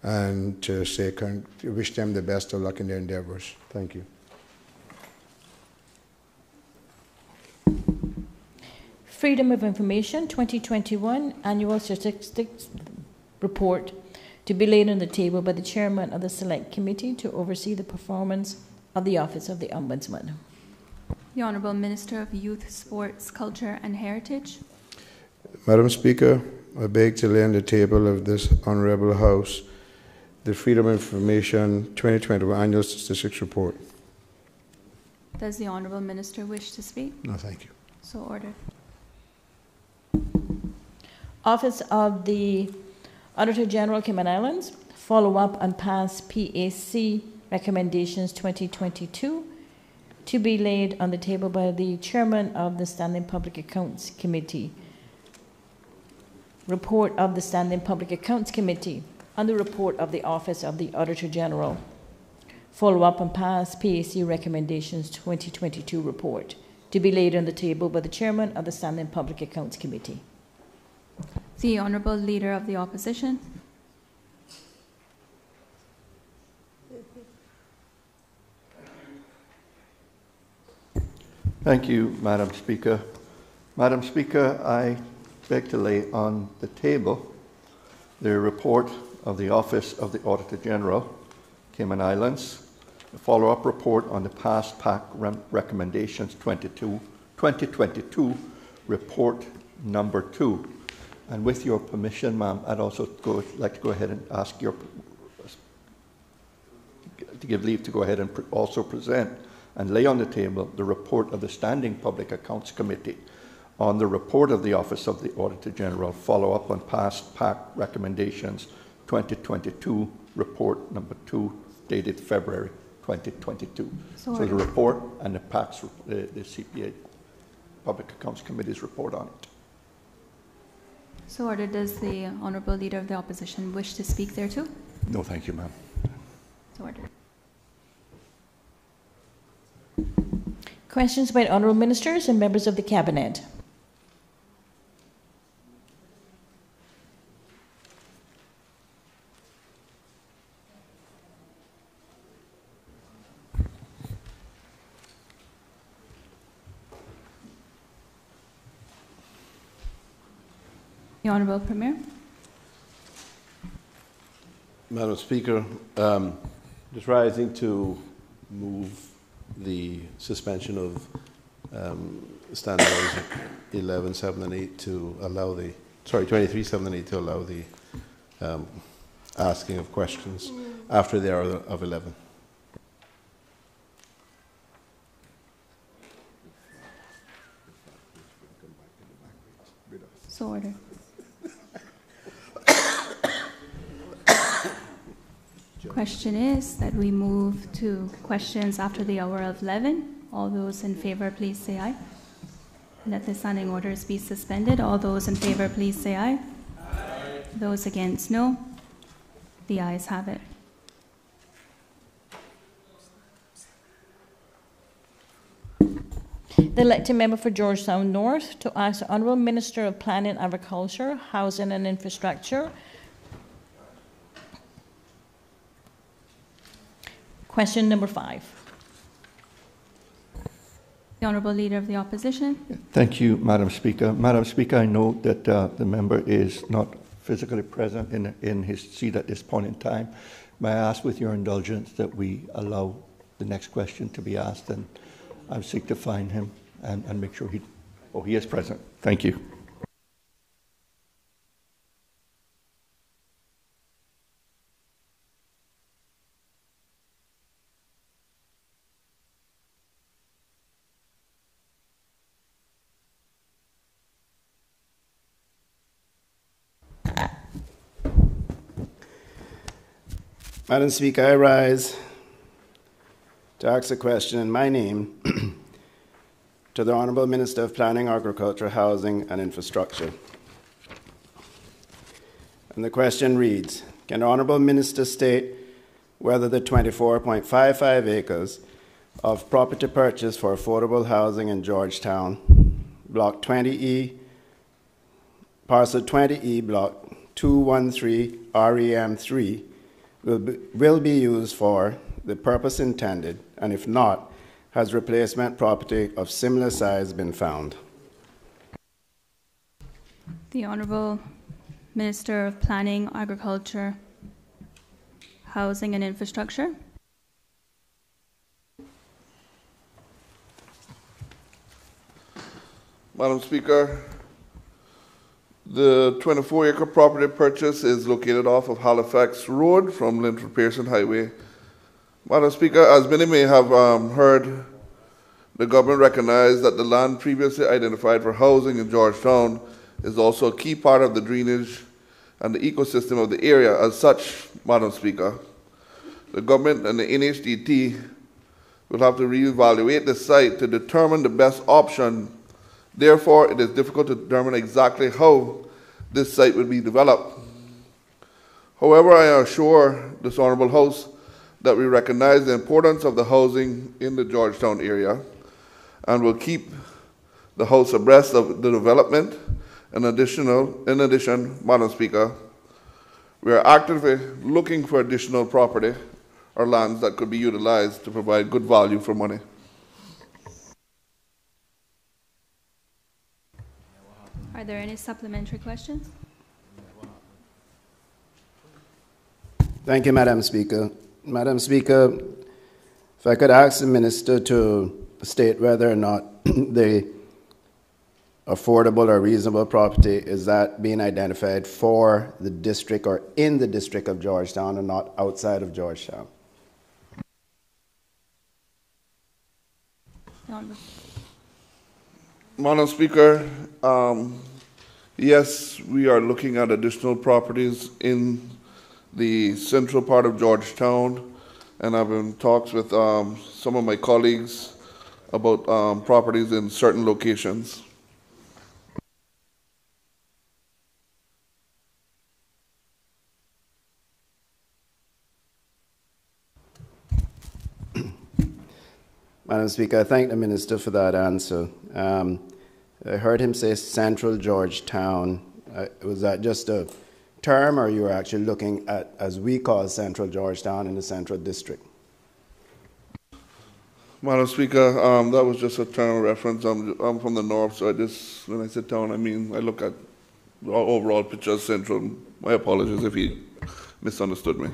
and to say, con- wish them the best of luck in their endeavors. Thank you. Freedom of Information 2021 Annual Statistics Report to be laid on the table by the Chairman of the Select Committee to oversee the performance of the Office of the Ombudsman. The Honourable Minister of Youth, Sports, Culture and Heritage. Madam Speaker, I beg to lay on the table of this Honourable House the Freedom of Information 2021 Annual Statistics Report. Does the Honourable Minister wish to speak? No, thank you. So ordered. Office of the Auditor General Cayman Islands, follow up on past PAC recommendations 2022 to be laid on the table by the Chairman of the Standing Public Accounts Committee. Report of the Standing Public Accounts Committee on the report of the Office of the Auditor General. Follow up on past PAC recommendations 2022 report to be laid on the table by the Chairman of the Standing Public Accounts Committee. The Honourable Leader of the Opposition. Thank you, Madam Speaker. Madam Speaker, I beg to lay on the table the report of the Office of the Auditor General, Cayman Islands, a follow up report on the past PAC recommendations 22, 2022, report number two. And with your permission, ma'am, I'd also go, like to go ahead and ask your to give leave to go ahead and pre- also present and lay on the table the report of the Standing Public Accounts Committee on the report of the Office of the Auditor General, follow up on past PAC recommendations 2022, report number two, dated February 2022. So So the report and the PAC's, rep- the the CPA, Public Accounts Committee's report on it. So ordered. Does the Honourable Leader of the Opposition wish to speak there too? No, thank you, ma'am. So ordered. Questions by honourable ministers and members of the cabinet. The Honourable Premier. Madam Speaker, um, just rising to move the suspension of um, standard orders 11, 7, and 8 to allow the, sorry, 23, 7, and 8 to allow the um, asking of questions after the hour of 11. So ordered. Is that we move to questions after the hour of 11. All those in favor, please say aye. Let the standing orders be suspended. All those in favor, please say aye. aye. Those against, no. The ayes have it. The elected member for Georgetown North to ask the Honourable Minister of Planning, Agriculture, Housing and Infrastructure. Question number five. The Honourable Leader of the Opposition. Thank you, Madam Speaker. Madam Speaker, I know that uh, the member is not physically present in, in his seat at this point in time. May I ask, with your indulgence, that we allow the next question to be asked, and I'll seek to find him and, and make sure he, oh, he is present. Thank you. Madam Speaker, I rise to ask a question in my name to the Honorable Minister of Planning, Agriculture, Housing and Infrastructure. And the question reads Can the Honorable Minister state whether the 24.55 acres of property purchase for affordable housing in Georgetown, Block 20E, Parcel 20E, Block 213 REM3, will be, will be used for the purpose intended, and if not, has replacement property of similar size been found? The Honorable Minister of Planning, Agriculture, Housing and Infrastructure. Madam Speaker, the 24-acre property purchase is located off of Halifax Road from Linford Pierson Highway. Madam Speaker, as many may have um, heard, the government recognized that the land previously identified for housing in Georgetown is also a key part of the drainage and the ecosystem of the area. As such, Madam Speaker, the government and the NHDT will have to reevaluate the site to determine the best option Therefore, it is difficult to determine exactly how this site would be developed. However, I assure this Honourable House that we recognize the importance of the housing in the Georgetown area and will keep the House abreast of the development. In, additional, in addition, Madam Speaker, we are actively looking for additional property or lands that could be utilized to provide good value for money. Are there any supplementary questions? Thank you, Madam Speaker. Madam Speaker, if I could ask the Minister to state whether or not the affordable or reasonable property is that being identified for the district or in the district of Georgetown and not outside of Georgetown? Madam Speaker, um, yes, we are looking at additional properties in the central part of Georgetown, and I've been in talks with um, some of my colleagues about um, properties in certain locations. Madam Speaker, I thank the Minister for that answer. Um, I heard him say Central Georgetown. Uh, was that just a term, or you were actually looking at, as we call Central Georgetown, in the Central District? Madam Speaker, um, that was just a term reference. I'm, I'm from the north, so I just, when I said town, I mean, I look at the overall picture of Central. My apologies if he misunderstood me.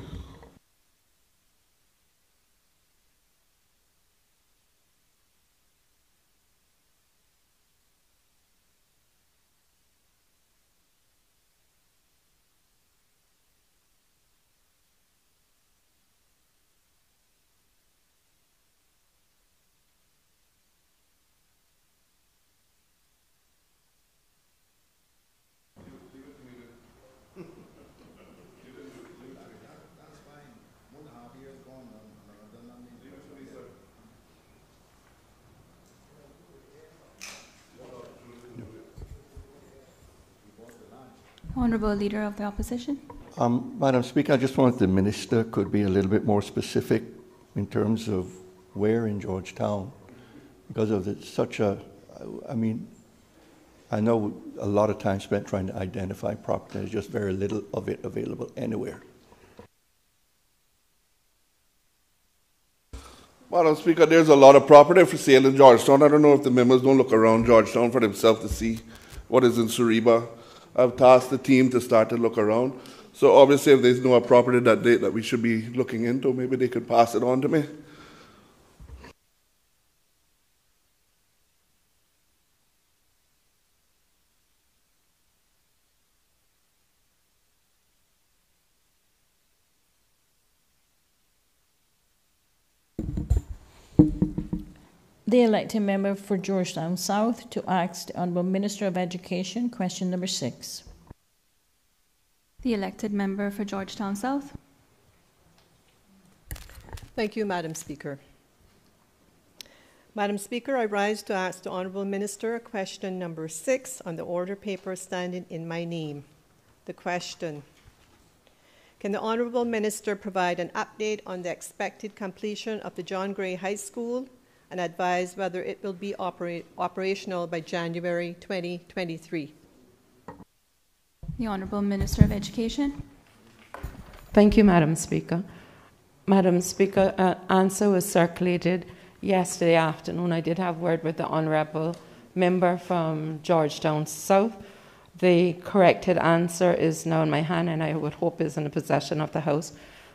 Honorable Leader of the Opposition. Um, Madam Speaker, I just wanted the Minister could be a little bit more specific in terms of where in Georgetown, because of the, such a, I mean, I know a lot of time spent trying to identify property, there's just very little of it available anywhere. Madam Speaker, there's a lot of property for sale in Georgetown. I don't know if the members don't look around Georgetown for themselves to see what is in Sariba. I've tasked the team to start to look around. So obviously, if there's no property that day that we should be looking into, maybe they could pass it on to me. The elected member for Georgetown South to ask the Honourable Minister of Education, question number six. The elected member for Georgetown South. Thank you, Madam Speaker. Madam Speaker, I rise to ask the Honourable Minister a question number six on the order paper standing in my name. The question Can the Honourable Minister provide an update on the expected completion of the John Gray High School and advise whether it will be operate, operational by January 2023? The Honourable Minister of Education. Thank you, Madam Speaker. Madam Speaker, uh, answer was circulated yesterday afternoon. I did have word with the Honourable member from Georgetown South. The corrected answer is now in my hand, and I would hope is in the possession of the House.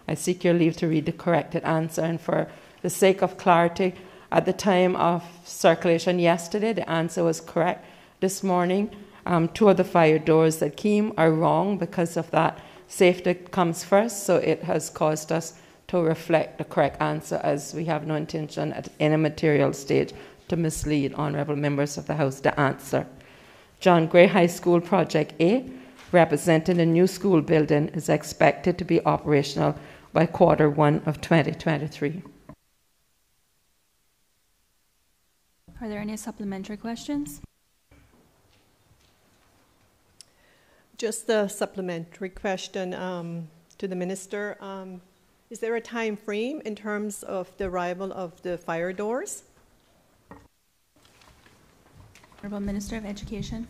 I seek your leave to read the corrected answer, and for the sake of clarity, at the time of circulation yesterday, the answer was correct. This morning, um, two of the fire doors that came are wrong because of that. Safety comes first, so it has caused us to reflect the correct answer as we have no intention at any material stage to mislead honourable members of the House to answer. John Gray High School Project A, representing a new school building, is expected to be operational by quarter one of 2023. Are there any supplementary questions? Just a supplementary question um, to the Minister. Um, is there a time frame in terms of the arrival of the fire doors? Honourable Minister of Education.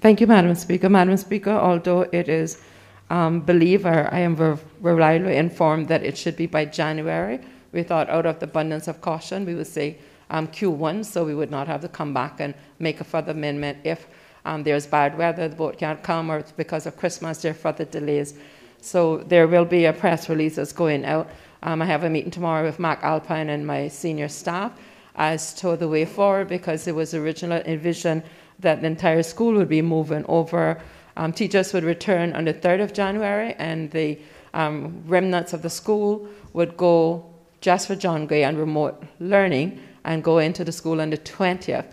Thank you, Madam Speaker. Madam Speaker, although it is um, believer, I am reliably informed that it should be by January. We thought out of the abundance of caution, we would say um, Q1, so we would not have to come back and make a further amendment if um, there's bad weather, the boat can't come, or because of Christmas, there are further delays. So there will be a press release that's going out. Um, I have a meeting tomorrow with McAlpine and my senior staff as to the way forward because it was originally envisioned that the entire school would be moving over. Um, teachers would return on the 3rd of January and the um, remnants of the school would go just for John Gray and remote learning and go into the school on the 20th.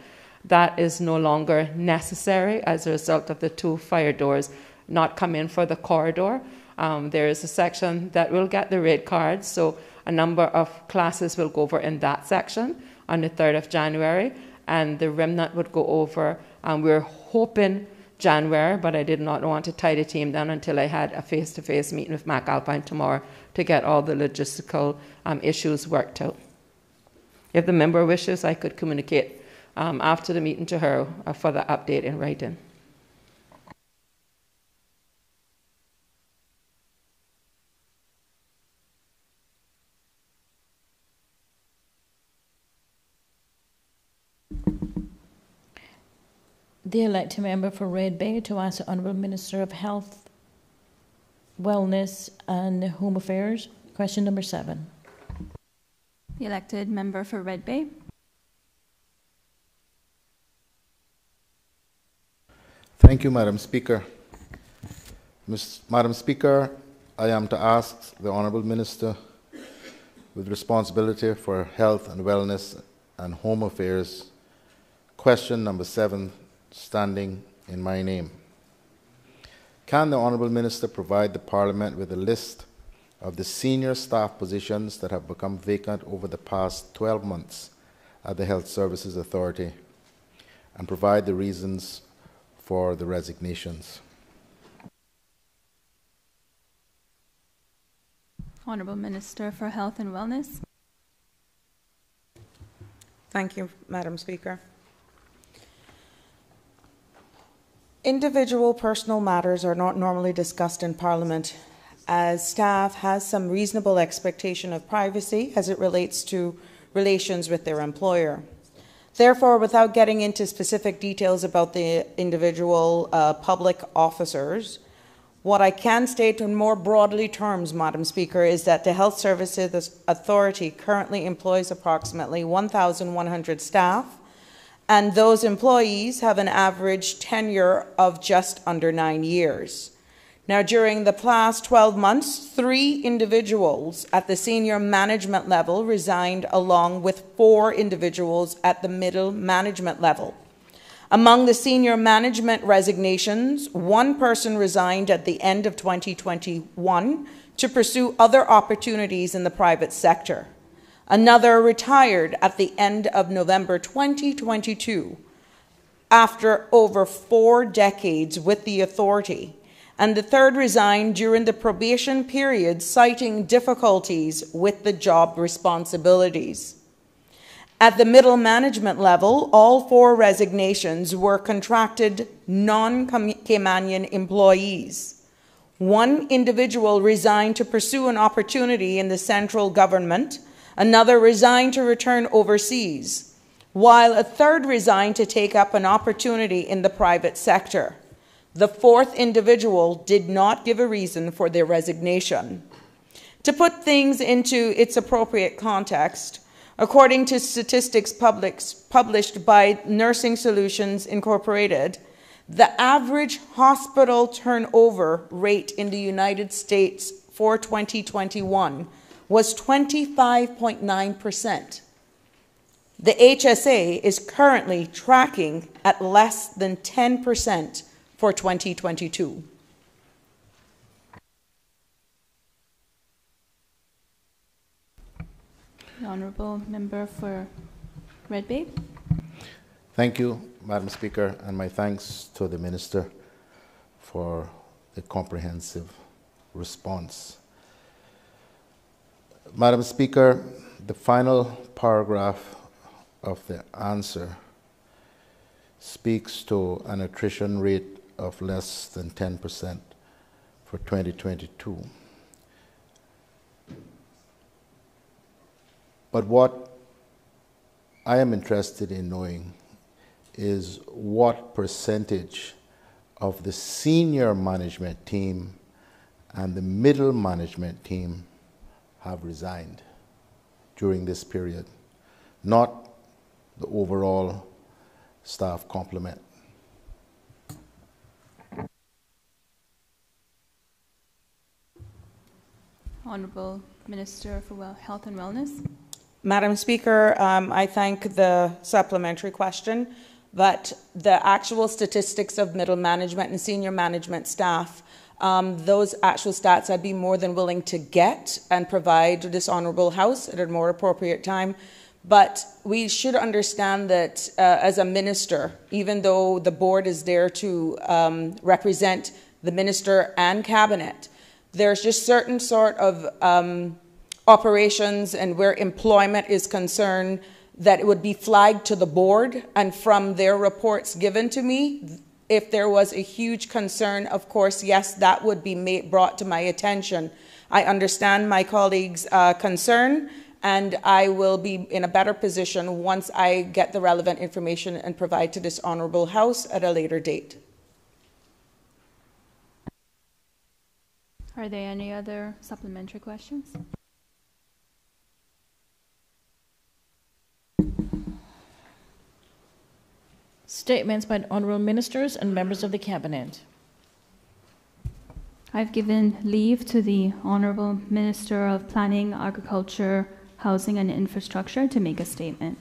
That is no longer necessary as a result of the two fire doors not coming for the corridor. Um, there is a section that will get the red cards, so a number of classes will go over in that section on the 3rd of January, and the remnant would go over. And we're hoping January, but I did not want to tie the team down until I had a face to face meeting with McAlpine tomorrow to get all the logistical um, issues worked out. If the member wishes, I could communicate um, after the meeting to her a further update in writing. The elected member for Red Bay to ask the Honourable Minister of Health, Wellness and Home Affairs. Question number seven. The elected member for Red Bay. Thank you, Madam Speaker. Ms. Madam Speaker, I am to ask the Honourable Minister with responsibility for health and wellness and home affairs question number seven standing in my name. Can the Honourable Minister provide the Parliament with a list of the senior staff positions that have become vacant over the past 12 months at the Health Services Authority and provide the reasons for the resignations? Honourable Minister for Health and Wellness. Thank you, Madam Speaker. Individual personal matters are not normally discussed in Parliament, as staff has some reasonable expectation of privacy as it relates to relations with their employer. Therefore, without getting into specific details about the individual uh, public officers, what I can state in more broadly terms, Madam Speaker, is that the Health Services Authority currently employs approximately 1,100 staff and those employees have an average tenure of just under nine years. Now, during the past 12 months, three individuals at the senior management level resigned, along with four individuals at the middle management level. Among the senior management resignations, one person resigned at the end of 2021 to pursue other opportunities in the private sector. Another retired at the end of November 2022 after over four decades with the authority. And the third resigned during the probation period, citing difficulties with the job responsibilities. At the middle management level, all four resignations were contracted non Caymanian employees. One individual resigned to pursue an opportunity in the central government, another resigned to return overseas, while a third resigned to take up an opportunity in the private sector. The fourth individual did not give a reason for their resignation. To put things into its appropriate context, according to statistics published by Nursing Solutions Incorporated, the average hospital turnover rate in the United States for 2021 was 25.9%. The HSA is currently tracking at less than 10% for 2022. The Honourable Member for Red Bay. Thank you, Madam Speaker, and my thanks to the Minister for the comprehensive response. Madam Speaker, the final paragraph of the answer speaks to an attrition rate of less than 10% for 2022. But what I am interested in knowing is what percentage of the senior management team and the middle management team have resigned during this period, not the overall staff complement. Honorable Minister for well, Health and Wellness. Madam Speaker, um, I thank the supplementary question, but the actual statistics of middle management and senior management staff, um, those actual stats I'd be more than willing to get and provide to this Honourable House at a more appropriate time. But we should understand that uh, as a minister, even though the board is there to um, represent the minister and cabinet, there's just certain sort of um, operations and where employment is concerned that it would be flagged to the board and from their reports given to me if there was a huge concern of course yes that would be made, brought to my attention i understand my colleagues uh, concern and i will be in a better position once i get the relevant information and provide to this honorable house at a later date Are there any other supplementary questions? Statements by honourable ministers and members of the cabinet. I've given leave to the Honourable Minister of Planning, Agriculture, Housing and Infrastructure to make a statement.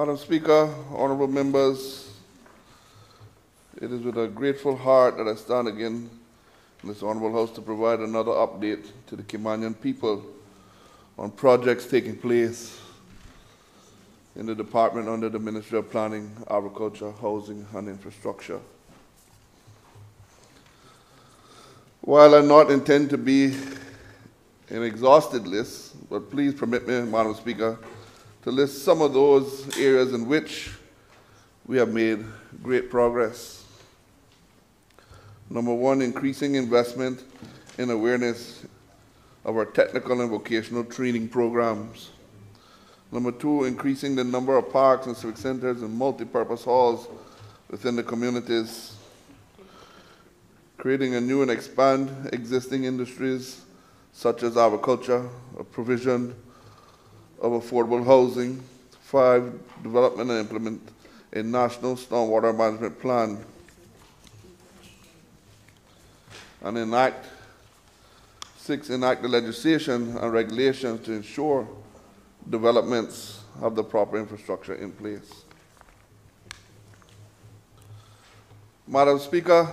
Madam Speaker, honorable members, it is with a grateful heart that I stand again in this honorable house to provide another update to the Caymanian people on projects taking place in the department under the Ministry of Planning, Agriculture, Housing and Infrastructure. While I not intend to be an exhausted list, but please permit me, Madam Speaker, to list some of those areas in which we have made great progress. Number one, increasing investment in awareness of our technical and vocational training programs. Number two, increasing the number of parks and civic centers and multi-purpose halls within the communities. Creating a new and expand existing industries such as agriculture, provision of affordable housing. Five, development and implement a national stormwater management plan. And enact, six, enact the legislation and regulations to ensure developments have the proper infrastructure in place. Madam Speaker,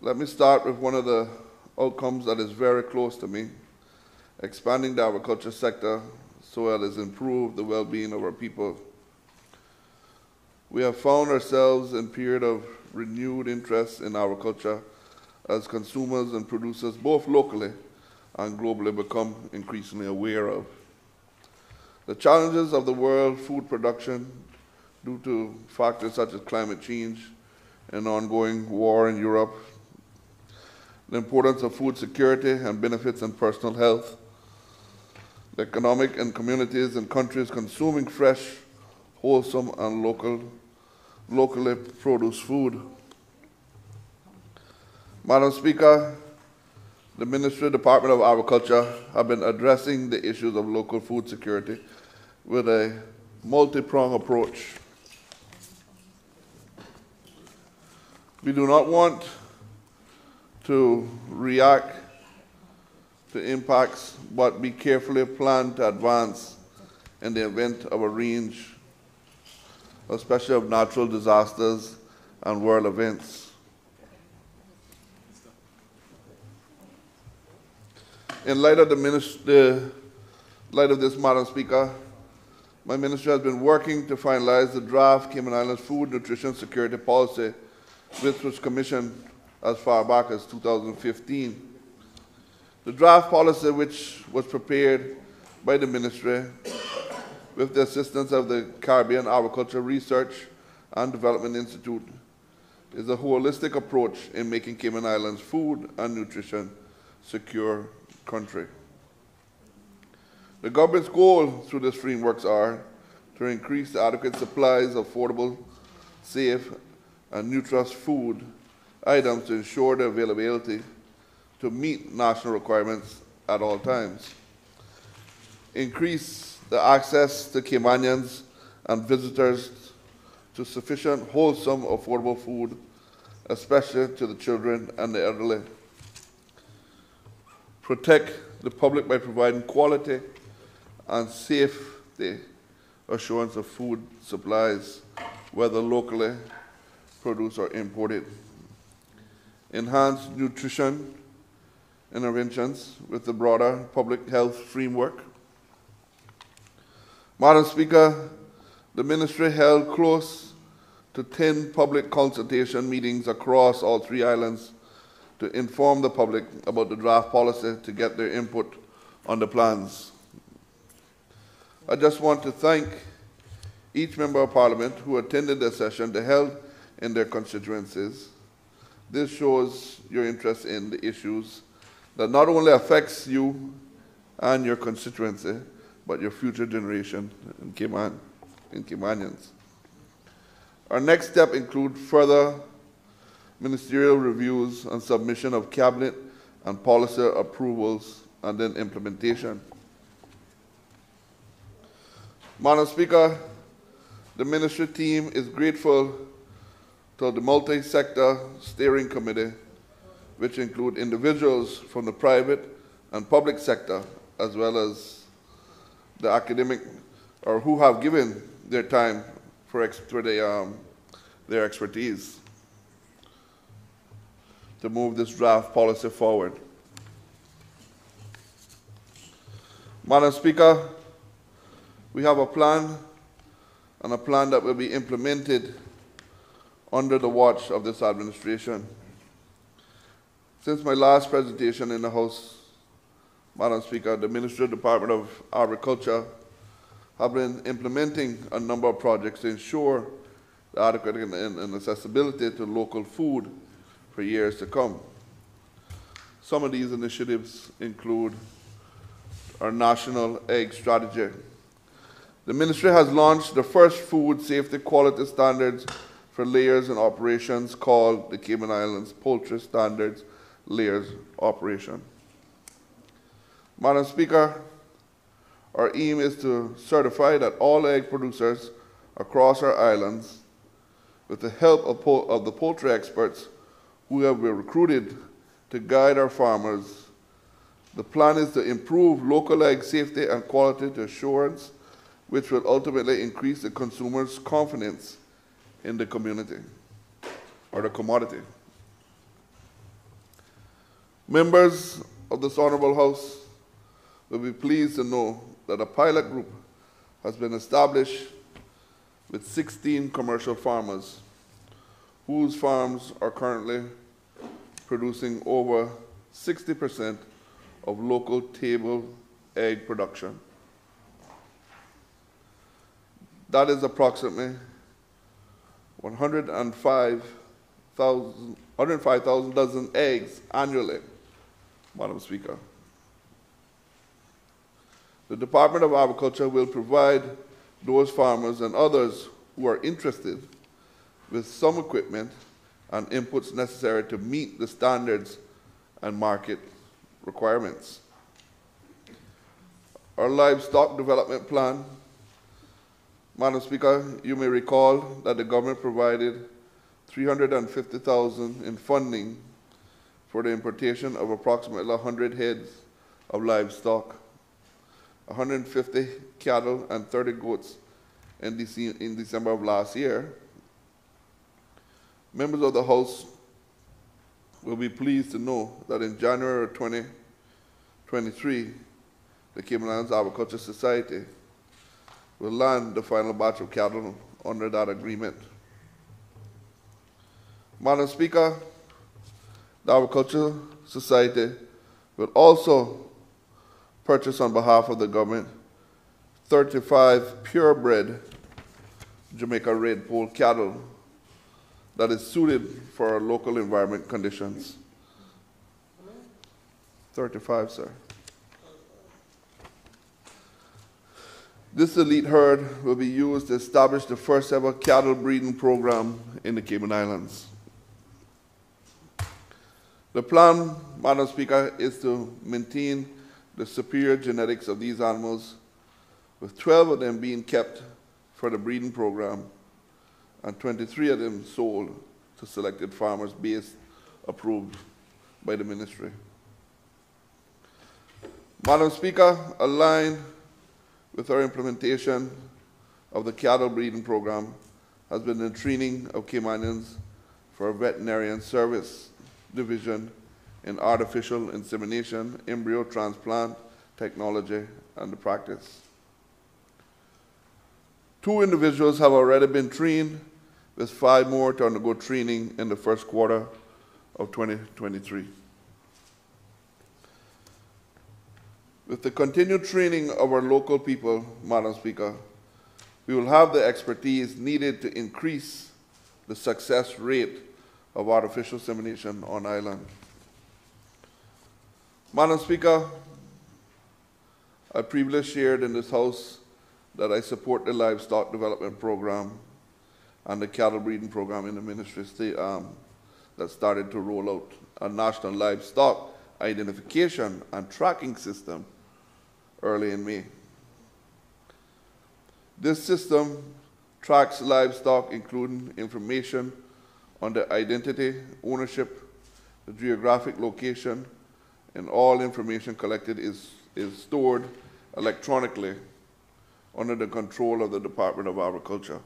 let me start with one of the outcomes that is very close to me. Expanding the agriculture sector so well as improve the well-being of our people. We have found ourselves in a period of renewed interest in agriculture as consumers and producers, both locally and globally, become increasingly aware of. The challenges of the world food production due to factors such as climate change and ongoing war in Europe, the importance of food security and benefits in personal health, economic and communities and countries consuming fresh, wholesome, and local, locally produced food. Madam Speaker, the Ministry Department of Agriculture have been addressing the issues of local food security with a multi-pronged approach. We do not want to react to impacts, but be carefully planned to advance in the event of a range, especially of natural disasters and world events. In light of the, minister, light of this, Madam Speaker, my ministry has been working to finalize the draft Cayman Islands Food Nutrition Security Policy, which was commissioned as far back as 2015. The draft policy, which was prepared by the ministry with the assistance of the Caribbean Agriculture Research and Development Institute, is a holistic approach in making Cayman Islands food and nutrition secure country. The government's goal through this frameworks are to increase the adequate supplies of affordable, safe, and nutritious food items to ensure their availability to meet national requirements at all times. Increase the access to Caymanians and visitors to sufficient, wholesome, affordable food, especially to the children and the elderly. Protect the public by providing quality and safety assurance of food supplies, whether locally produced or imported. Enhance nutrition interventions with the broader public health framework. Madam Speaker, the ministry held close to 10 public consultation meetings across all three islands to inform the public about the draft policy to get their input on the plans. I just want to thank each member of parliament who attended the session they held in their constituencies. This shows your interest in the issues that not only affects you and your constituency, but your future generation in Cayman, in Caymanians. Our next step include further ministerial reviews and submission of cabinet and policy approvals and then implementation. Madam Speaker, the ministry team is grateful to the multi-sector steering committee, which include individuals from the private and public sector, as well as the academic, or who have given their time for, ex- for their, um, their expertise to move this draft policy forward. Madam Speaker, we have a plan and a plan that will be implemented under the watch of this administration. Since my last presentation in the House, Madam Speaker, the Ministry of Department of Agriculture have been implementing a number of projects to ensure the adequate and, and accessibility to local food for years to come. Some of these initiatives include our national egg strategy. The ministry has launched the first food safety quality standards for layers and operations called the Cayman Islands Poultry Standards Layers Operation. Madam Speaker, our aim is to certify that all egg producers across our islands, with the help of, of the poultry experts who have been recruited to guide our farmers, the plan is to improve local egg safety and quality assurance, which will ultimately increase the consumer's confidence in the community or the commodity. Members of this Honorable House will be pleased to know that a pilot group has been established with 16 commercial farmers whose farms are currently producing over 60% of local table egg production. That is approximately 105,000 105,000 dozen eggs annually, Madam Speaker. The Department of Agriculture will provide those farmers and others who are interested with some equipment and inputs necessary to meet the standards and market requirements. Our livestock development plan, Madam Speaker, you may recall that the government provided 350,000 in funding for the importation of approximately 100 heads of livestock 150 cattle and 30 goats in, in December of last year. Members of the House will be pleased to know that in January of 2023, the Cayman Islands Agriculture Society will land the final batch of cattle under that agreement. Madam Speaker, the Agriculture Society will also purchase on behalf of the government 35 purebred Jamaica Red Poll cattle that is suited for our local environment conditions. 35, sir. This elite herd will be used to establish the first ever cattle breeding program in the Cayman Islands. The plan, Madam Speaker, is to maintain the superior genetics of these animals, with 12 of them being kept for the breeding program and 23 of them sold to selected farmers based approved by the ministry. Madam Speaker, aligned with our implementation of the cattle breeding program has been the training of Caymanians for veterinarian service division in artificial insemination, embryo transplant technology, and the practice. Two individuals have already been trained, with five more to undergo training in the first quarter of 2023. With the continued training of our local people, Madam Speaker, we will have the expertise needed to increase the success rate of artificial insemination on island. Madam Speaker, I previously shared in this House that I support the livestock development program and the cattle breeding program in the ministry sta- um, that started to roll out a national livestock identification and tracking system early in May. This system tracks livestock, including information the identity, ownership, the geographic location, and all information collected is, is stored electronically under the control of the Department of Agriculture.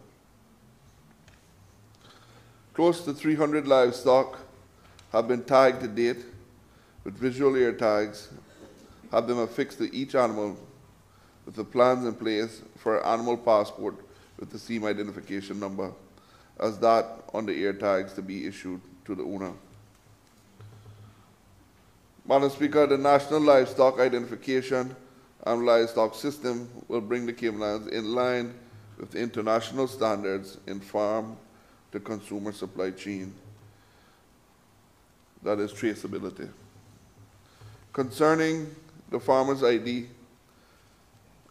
Close to 300 livestock have been tagged to date with visual ear tags, have them affixed to each animal with the plans in place for an animal passport with the SEAM identification number, as that on the ear tags to be issued to the owner. Madam Speaker, the National Livestock Identification and Livestock System will bring the Cayman Islands in line with international standards in farm to consumer supply chain. That is traceability. Concerning the farmer's ID,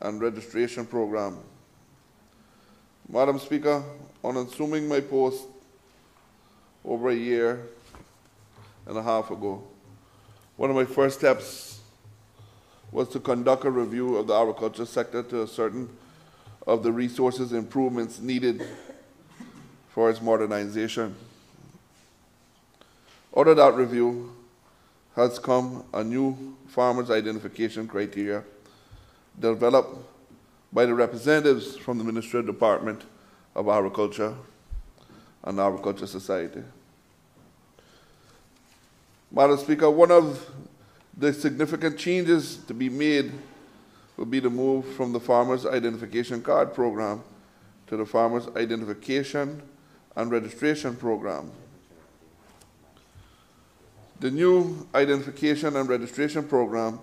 and Registration Program. Madam Speaker, on assuming my post over a year and a half ago, one of my first steps was to conduct a review of the agriculture sector to ascertain of the resources improvements needed for its modernization. Out of that review has come a new farmers identification criteria developed by the representatives from the Ministry Department of Agriculture and Agriculture Society. Madam Speaker, one of the significant changes to be made will be the move from the Farmers Identification Card Program to the Farmers Identification and Registration Program. The new Identification and Registration Program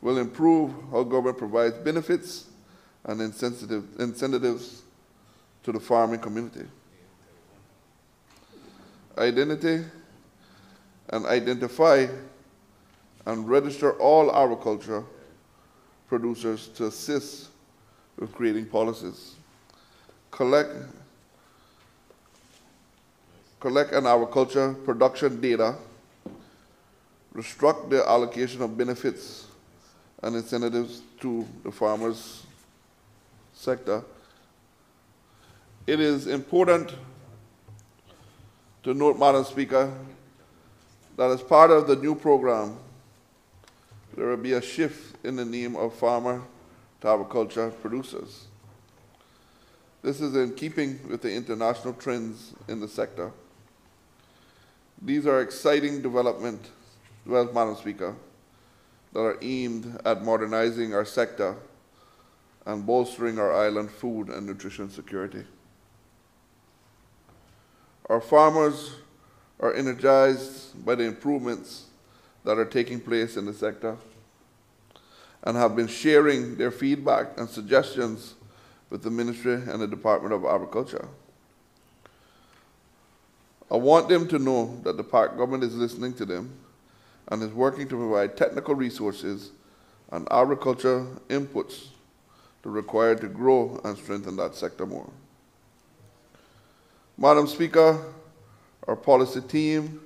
will improve how government provides benefits and incentive, incentives to the farming community. Identity and identify and register all agriculture producers to assist with creating policies. Collect, collect an agriculture production data, restrict the allocation of benefits and incentives to the farmers sector. It is important to note, Madam Speaker, that as part of the new program, there will be a shift in the name of farmer to agriculture producers. This is in keeping with the international trends in the sector. These are exciting developments, well, Madam Speaker, that are aimed at modernizing our sector and bolstering our island food and nutrition security. Our farmers are energized by the improvements that are taking place in the sector and have been sharing their feedback and suggestions with the Ministry and the Department of Agriculture. I want them to know that the park government is listening to them and is working to provide technical resources and agriculture inputs required to grow and strengthen that sector more. Madam Speaker, our policy team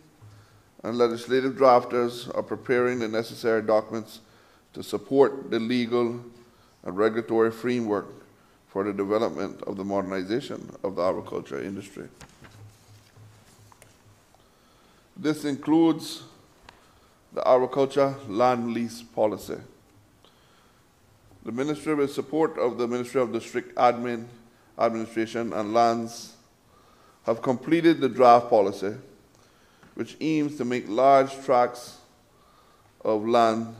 and legislative drafters are preparing the necessary documents to support the legal and regulatory framework for the development of the modernization of the agriculture industry. This includes the agriculture land lease policy. The ministry, with support of the Ministry of District Admin, Administration and Lands, have completed the draft policy, which aims to make large tracts of land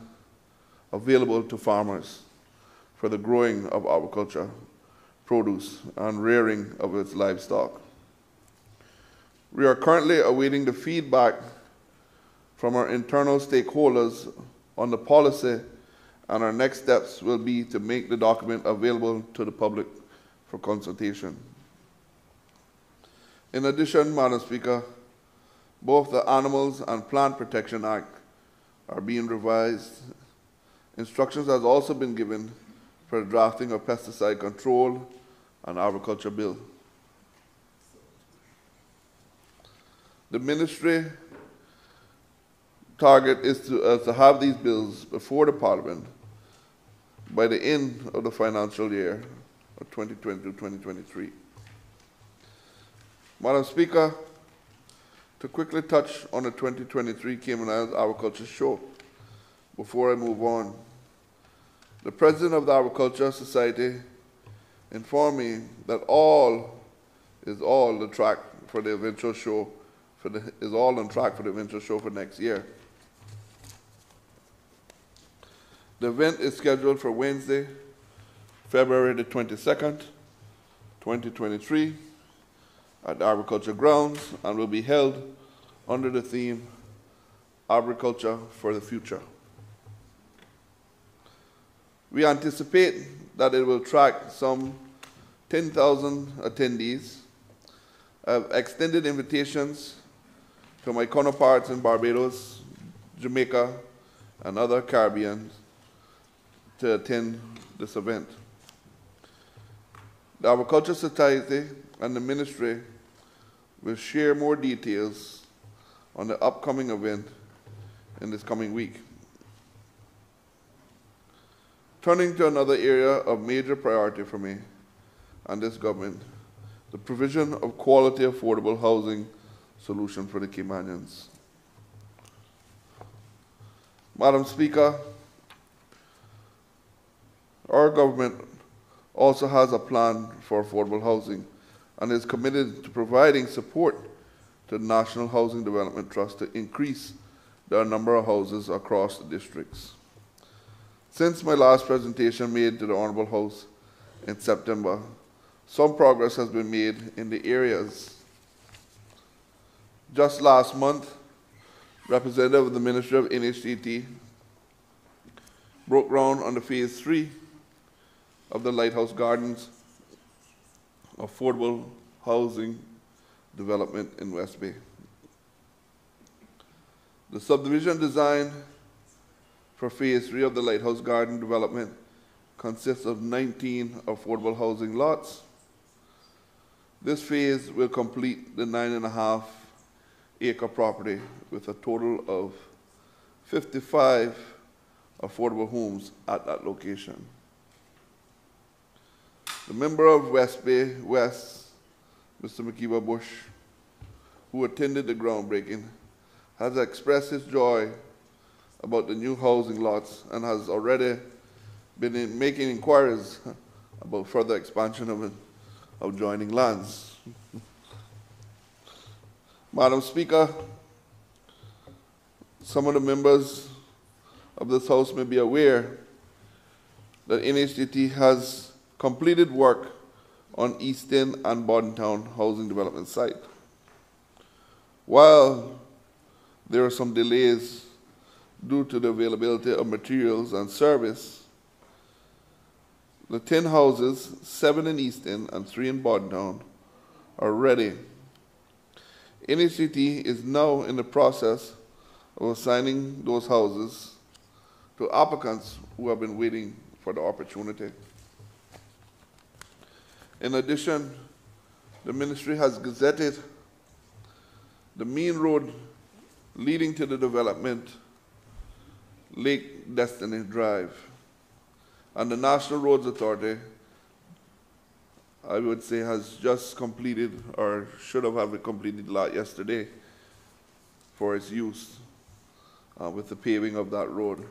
available to farmers for the growing of agriculture, produce, and rearing of its livestock. We are currently awaiting the feedback from our internal stakeholders on the policy, and our next steps will be to make the document available to the public for consultation. In addition, Madam Speaker, both the Animals and Plant Protection Act are being revised. Instructions has also been given for the drafting of pesticide control and agriculture bill. The ministry target is to, uh, to have these bills before the Parliament by the end of the financial year of 2022-2023. Madam Speaker, to quickly touch on the 2023 Cayman Islands Agriculture Show before I move on. The president of the Agriculture Society informed me that all is all the track for the eventual show for the, is all on track for the eventual show for next year. The event is scheduled for Wednesday, February the 22nd, 2023, at the Agriculture Grounds and will be held under the theme Agriculture for the Future. We anticipate that it will attract some 10,000 attendees. I've extended invitations to my counterparts in Barbados, Jamaica, and other Caribbean to attend this event. The Agriculture Society and the Ministry will share more details on the upcoming event in this coming week. Turning to another area of major priority for me and this government, the provision of quality affordable housing solution for the Caymanians. Madam Speaker, our government also has a plan for affordable housing and is committed to providing support to the National Housing Development Trust to increase the number of houses across the districts. Since my last presentation made to the Honorable House in September, some progress has been made in the areas. Just last month, representative of the Ministry of NHDT broke ground on the phase three of the Lighthouse Gardens affordable housing development in West Bay. The subdivision design for phase three of the Lighthouse Garden development consists of 19 affordable housing lots. This phase will complete the nine and a half acre property with a total of 55 affordable homes at that location. The member of West Bay West, Mr. McKeeva Bush, who attended the groundbreaking, has expressed his joy about the new housing lots and has already been in making inquiries about further expansion of, of joining lands. Madam Speaker, some of the members of this House may be aware that NHDT has completed work on Easton and Bodden Town housing development site. While there are some delays due to the availability of materials and service, the 10 houses, seven in Easton and three in Bodden Town, are ready. NHDT is now in the process of assigning those houses to applicants who have been waiting for the opportunity. In addition, the ministry has gazetted the main road leading to the development, Lake Destiny Drive. And the National Roads Authority, I would say, has just completed or should have it completed yesterday for its use uh, with the paving of that road.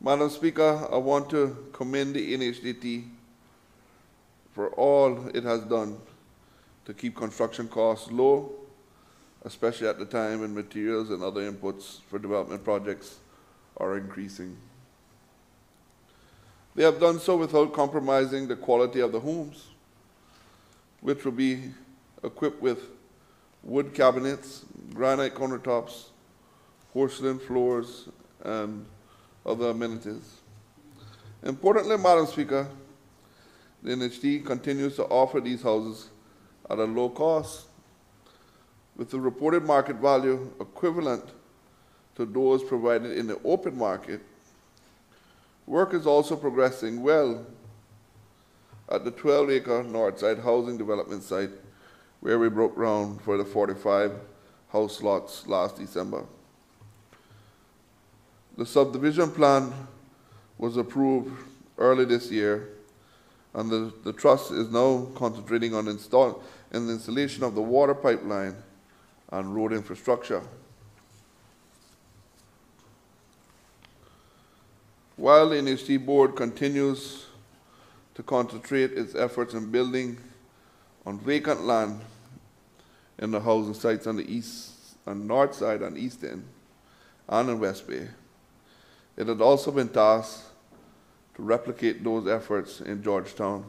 Madam Speaker, I want to commend the NHDT for all it has done to keep construction costs low, especially at the time when materials and other inputs for development projects are increasing. They have done so without compromising the quality of the homes, which will be equipped with wood cabinets, granite countertops, porcelain floors, and other amenities. Importantly, Madam Speaker, the NHD continues to offer these houses at a low cost with the reported market value equivalent to those provided in the open market. Work is also progressing well at the 12 acre Northside housing development site where we broke ground for the 45 house lots last December. The subdivision plan was approved early this year, and the, the trust is now concentrating on install, in the installation of the water pipeline and road infrastructure. While the NHD board continues to concentrate its efforts in building on vacant land in the housing sites on the east and north side and east end and in West Bay, it had also been tasked to replicate those efforts in Georgetown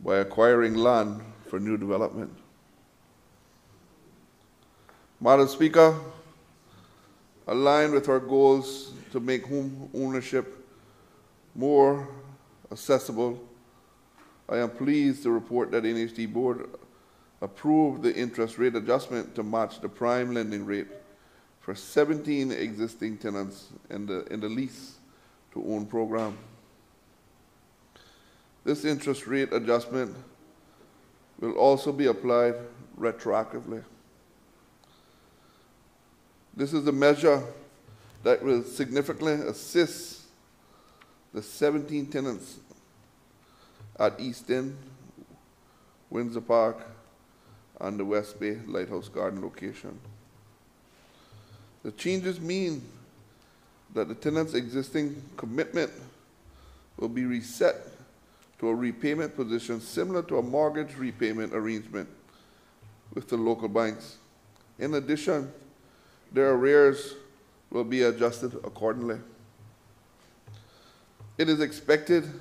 by acquiring land for new development. Madam Speaker, aligned with our goals to make home ownership more accessible, I am pleased to report that NHD Board approved the interest rate adjustment to match the prime lending rate for 17 existing tenants in the, in the lease to own program. This interest rate adjustment will also be applied retroactively. This is a measure that will significantly assist the 17 tenants at East End, Windsor Park, and the West Bay Lighthouse Garden location. The changes mean that the tenant's existing commitment will be reset to a repayment position similar to a mortgage repayment arrangement with the local banks. In addition, their arrears will be adjusted accordingly. It is expected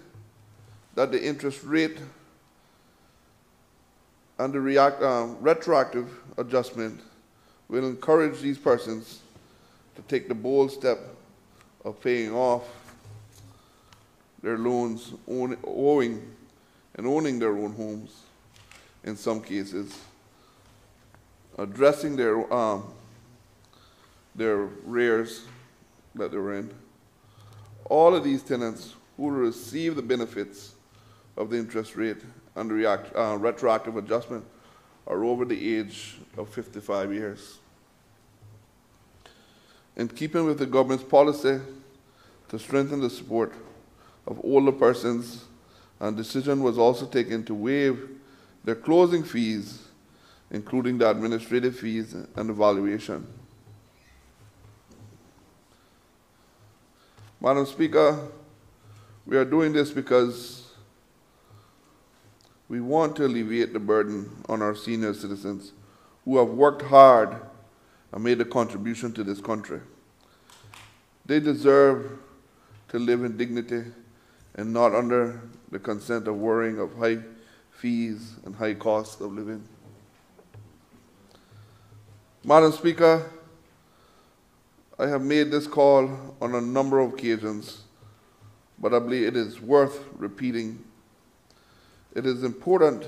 that the interest rate and the react, um, retroactive adjustment will encourage these persons to take the bold step of paying off their loans, own, owing and owning their own homes in some cases, addressing their, um, their rears that they're in. All of these tenants who receive the benefits of the interest rate and react, uh, retroactive adjustment are over the age of 55 years. In keeping with the government's policy to strengthen the support of older persons, a decision was also taken to waive their closing fees, including the administrative fees and evaluation. Madam Speaker, we are doing this because we want to alleviate the burden on our senior citizens who have worked hard and made a contribution to this country. They deserve to live in dignity and not under the consent of worrying of high fees and high costs of living. Madam Speaker, I have made this call on a number of occasions, but I believe it is worth repeating. It is important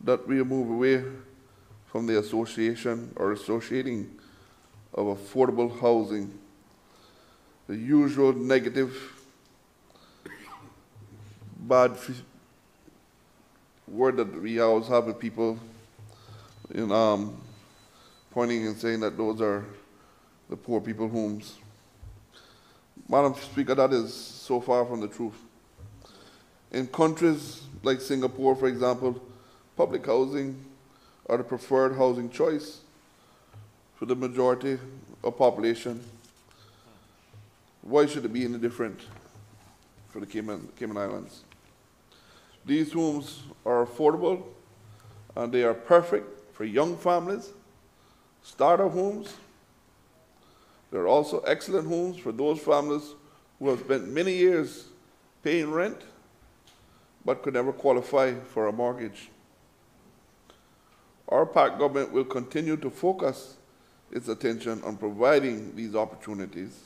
that we move away from the association or associating of affordable housing, the usual negative, bad word that we always have with people, in, um, pointing and saying that those are the poor people homes. Madam Speaker, that is so far from the truth. In countries like Singapore, for example, public housing are the preferred housing choice for the majority of population. Why should it be any different for the Cayman, Cayman Islands? These homes are affordable and they are perfect for young families, starter homes, They're also excellent homes for those families who have spent many years paying rent but could never qualify for a mortgage. Our PACT government will continue to focus its attention on providing these opportunities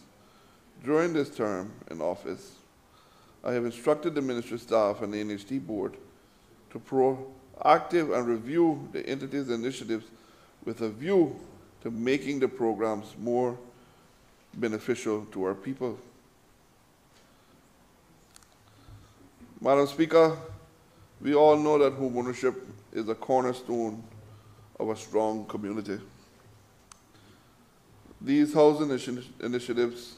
during this term in office. I have instructed the ministry staff and the NHD board to proactive and review the entity's initiatives with a view to making the programs more beneficial to our people. Madam Speaker, we all know that homeownership is a cornerstone of a strong community. These housing initiatives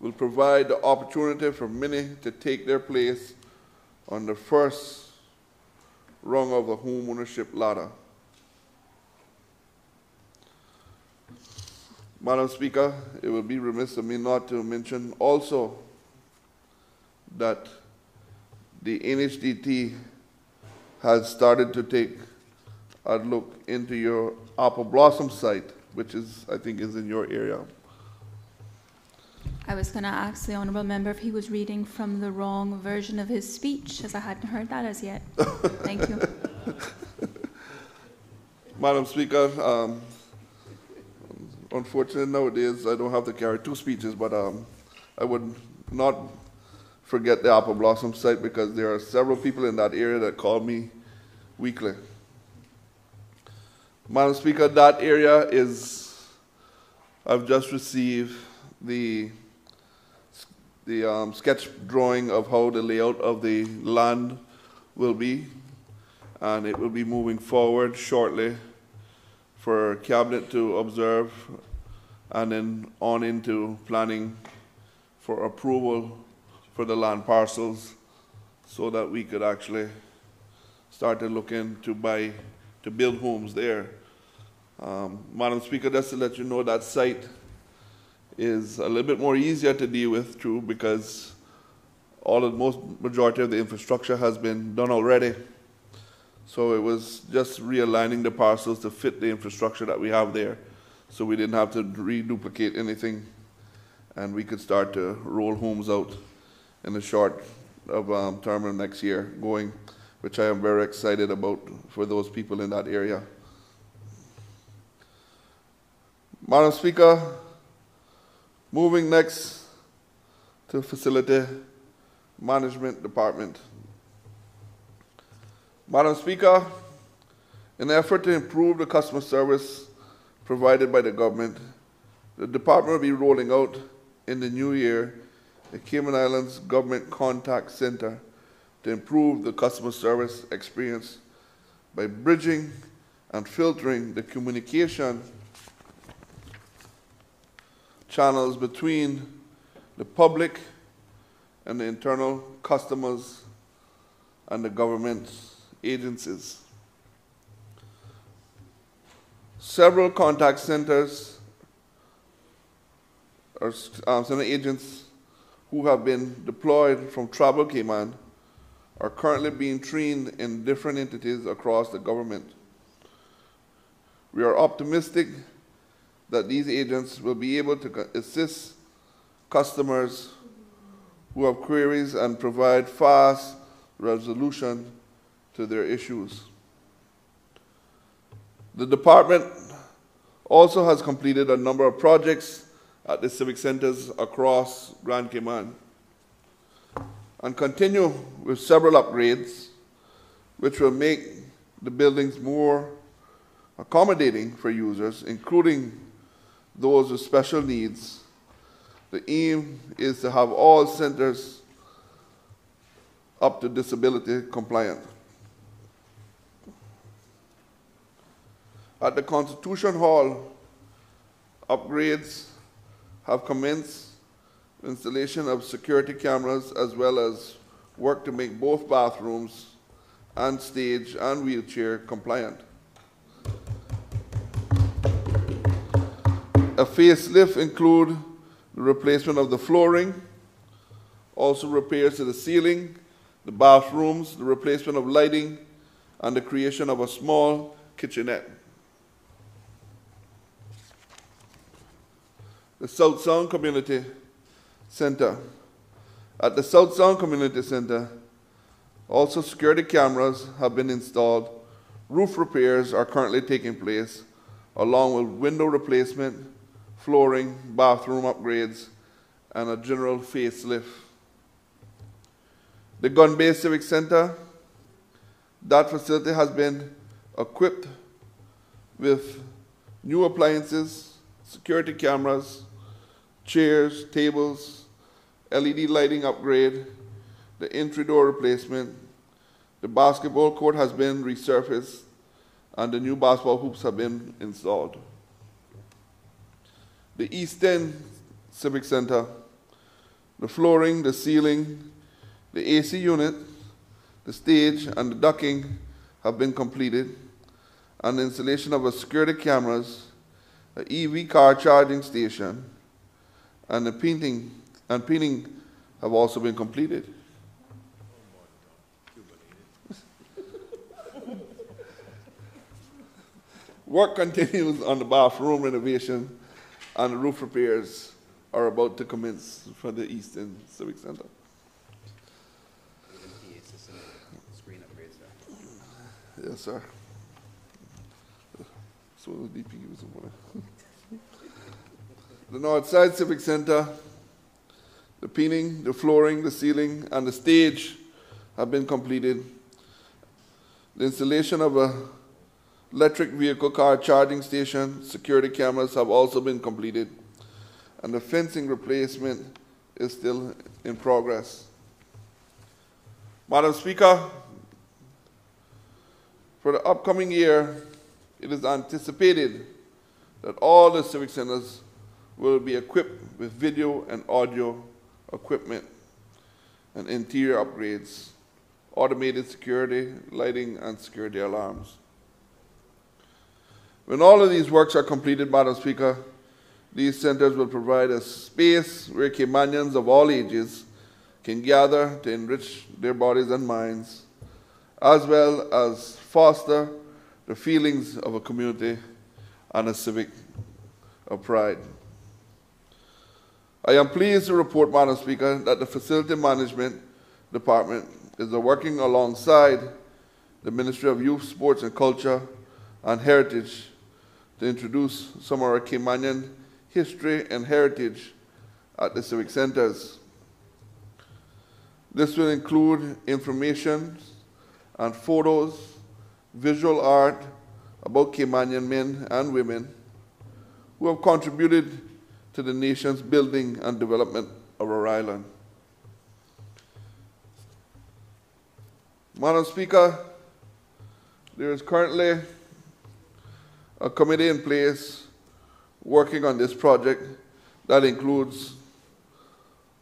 will provide the opportunity for many to take their place on the first rung of the home ownership ladder. Madam Speaker, it would be remiss of me not to mention also that the NHDT has started to take a look into your apple blossom site, which is, I think, is in your area. I was going to ask the honourable member if he was reading from the wrong version of his speech, as I hadn't heard that as yet. Thank you. Madam Speaker, um, unfortunately nowadays I don't have to carry two speeches, but um, I would not forget the Apple Blossom site because there are several people in that area that call me weekly. Madam Speaker, that area is I've just received the, the um, sketch drawing of how the layout of the land will be, and it will be moving forward shortly for cabinet to observe, and then on into planning for approval for the land parcels, so that we could actually start to look in to buy, to build homes there. Um, Madam Speaker, just to let you know, that site is a little bit more easier to deal with, too, because all of, the most majority of the infrastructure has been done already. So it was just realigning the parcels to fit the infrastructure that we have there. So we didn't have to reduplicate anything and we could start to roll homes out in the short of um, term of next year going, which I am very excited about for those people in that area. Madam Speaker, moving next to Facility Management Department. Madam Speaker, in an effort to improve the customer service provided by the government, the department will be rolling out in the new year the Cayman Islands Government Contact Center to improve the customer service experience by bridging and filtering the communication channels between the public and the internal customers and the government agencies. Several contact centers or um, center agents who have been deployed from Travel Cayman are currently being trained in different entities across the government. We are optimistic that these agents will be able to assist customers who have queries and provide fast resolution to their issues. The department also has completed a number of projects at the civic centers across Grand Cayman and continue with several upgrades which will make the buildings more accommodating for users, including those with special needs. The aim is to have all centers up to disability compliant. At the Constitution Hall, upgrades have commenced installation of security cameras as well as work to make both bathrooms and stage and wheelchair compliant. A facelift include the replacement of the flooring, also repairs to the ceiling, the bathrooms, the replacement of lighting, and the creation of a small kitchenette. The South Sound Community Center. At the South Sound Community Center, also security cameras have been installed. Roof repairs are currently taking place, along with window replacement, flooring, bathroom upgrades, and a general facelift. The Gun Bay Civic Center, that facility has been equipped with new appliances, security cameras, chairs, tables, LED lighting upgrade, the entry door replacement, the basketball court has been resurfaced, and the new basketball hoops have been installed. The East End Civic Center, the flooring, the ceiling, the AC unit, the stage, and the ducting have been completed, and the installation of a security cameras, an EV car charging station, and the painting and painting have also been completed. Work continues on the bathroom renovation and roof repairs are about to commence for the Eastern Civic Center. Yes, sir. So the the North Side Civic Center, the painting, the flooring, the ceiling, and the stage have been completed. The installation of a Electric vehicle car charging station, security cameras have also been completed, and the fencing replacement is still in progress. Madam Speaker, for the upcoming year, it is anticipated that all the civic centers will be equipped with video and audio equipment and interior upgrades, automated security, lighting, and security alarms. When all of these works are completed, Madam Speaker, these centers will provide a space where Caymanians of all ages can gather to enrich their bodies and minds, as well as foster the feelings of a community and a civic of pride. I am pleased to report, Madam Speaker, that the Facility Management Department is working alongside the Ministry of Youth, Sports and Culture and Heritage to introduce some of our Caymanian history and heritage at the civic centers. This will include information and photos, visual art about Caymanian men and women who have contributed to the nation's building and development of our island. Madam Speaker, there is currently a committee in place working on this project that includes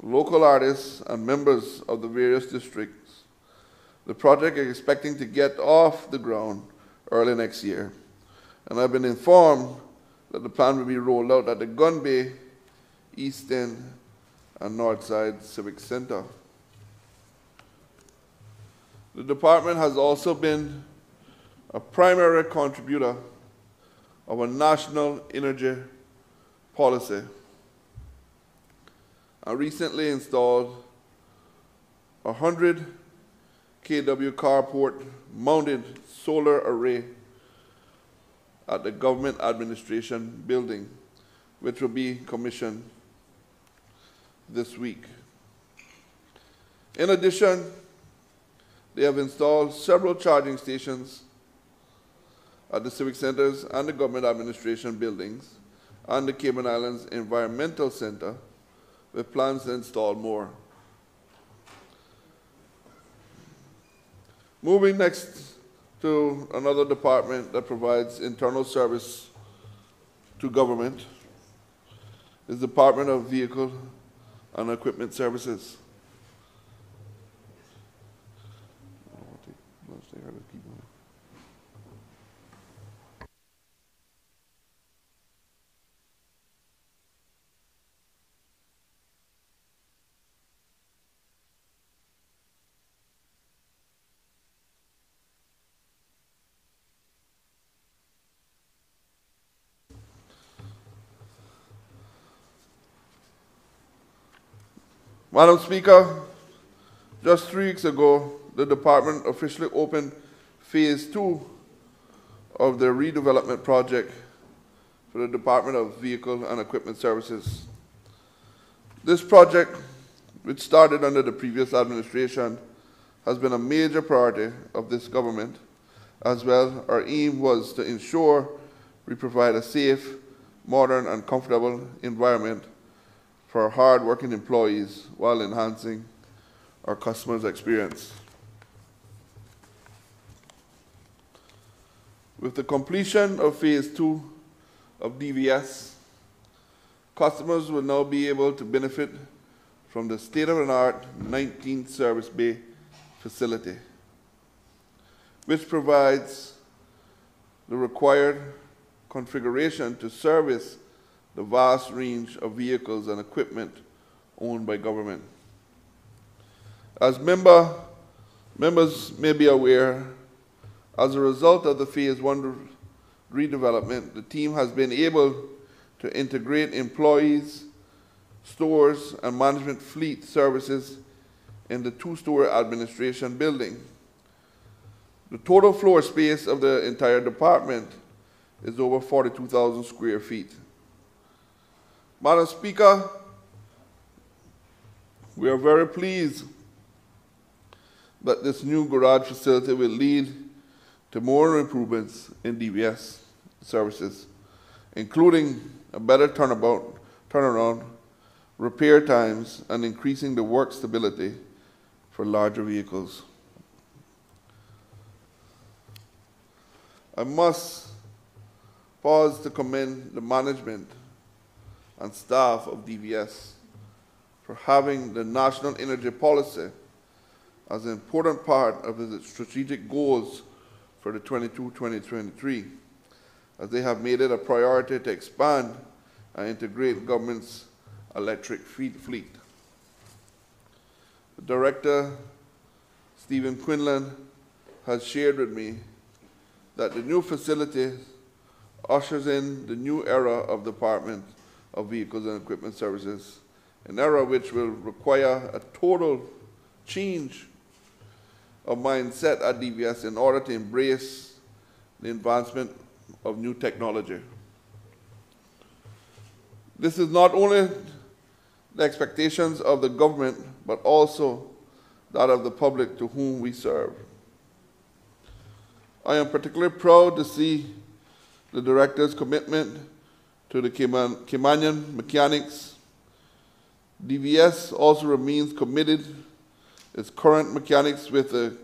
local artists and members of the various districts. The project is expecting to get off the ground early next year, and I've been informed that the plan will be rolled out at the Gun Bay, East End, and Northside Civic Center. The department has also been a primary contributor of a national energy policy. I recently installed a 100 kW carport mounted solar array at the government administration building, which will be commissioned this week. In addition, they have installed several charging stations at the civic centers and the government administration buildings and the Cayman Islands Environmental Center with plans to install more. Moving next to another department that provides internal service to government is the Department of Vehicle and Equipment Services. Madam Speaker, just three weeks ago, the department officially opened phase two of the redevelopment project for the Department of Vehicle and Equipment Services. This project, which started under the previous administration, has been a major priority of this government. As well, our aim was to ensure we provide a safe, modern, and comfortable environment for our hard-working employees while enhancing our customers' experience. With the completion of phase two of DVS, customers will now be able to benefit from the state-of-the-art 19th Service Bay facility, which provides the required configuration to service the vast range of vehicles and equipment owned by government. As member, members may be aware, as a result of the Phase 1 redevelopment, the team has been able to integrate employees, stores, and management fleet services in the two-story administration building. The total floor space of the entire department is over 42,000 square feet. Madam Speaker, we are very pleased that this new garage facility will lead to more improvements in DVS services, including a better turnabout, turnaround, repair times, and increasing the work stability for larger vehicles. I must pause to commend the management and staff of DVS for having the national energy policy as an important part of the strategic goals for the 22-2023, as they have made it a priority to expand and integrate government's electric fleet. Director, Stephen Quinlan, has shared with me that the new facility ushers in the new era of the Department of Vehicles and Equipment Services, an era which will require a total change of mindset at DVS in order to embrace the advancement of new technology. This is not only the expectations of the government, but also that of the public to whom we serve. I am particularly proud to see the director's commitment to the Caymanian mechanics. DVS also remains committed its current mechanics with the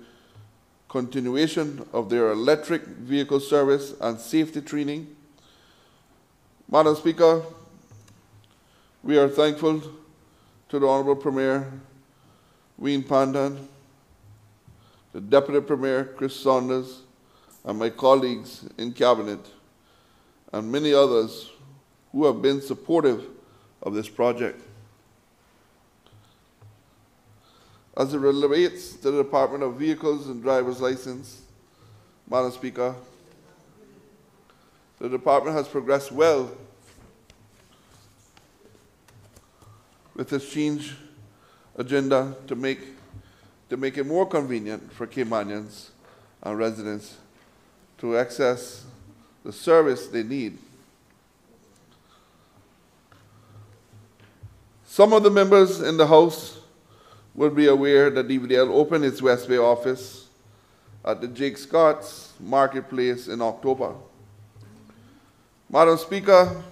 continuation of their electric vehicle service and safety training. Madam Speaker, we are thankful to the Honorable Premier Wayne Panton, the Deputy Premier Chris Saunders, and my colleagues in Cabinet, and many others who have been supportive of this project. As it relates to the Department of Vehicles and Driver's License, Madam Speaker, the department has progressed well with its change agenda to make, to make it more convenient for Caymanians and residents to access the service they need. Some of the members in the House will be aware that DVDL opened its West Bay office at the Jake Scott's Marketplace in October. Madam Speaker,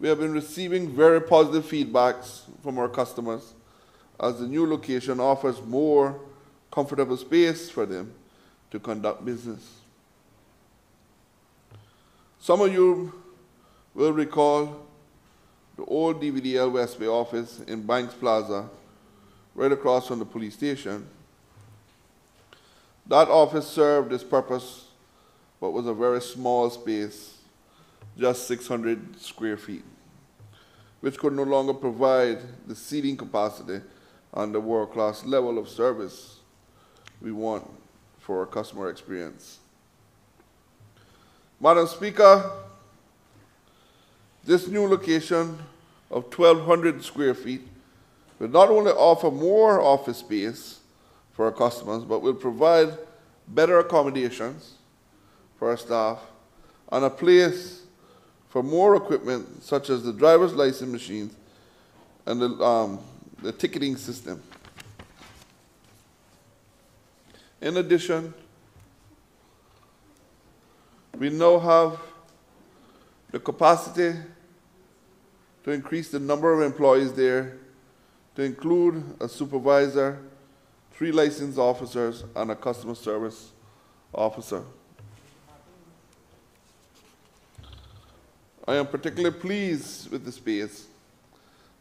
we have been receiving very positive feedbacks from our customers as the new location offers more comfortable space for them to conduct business. Some of you will recall the old DVDL West Bay office in Banks Plaza, right across from the police station. That office served its purpose, but was a very small space, just 600 square feet, which could no longer provide the seating capacity and the world-class level of service we want for our customer experience. Madam Speaker, this new location of 1,200 square feet will not only offer more office space for our customers, but will provide better accommodations for our staff and a place for more equipment such as the driver's license machines and the, um, the ticketing system. In addition, we now have the capacity to increase the number of employees there to include a supervisor, three licensed officers, and a customer service officer. I am particularly pleased with the space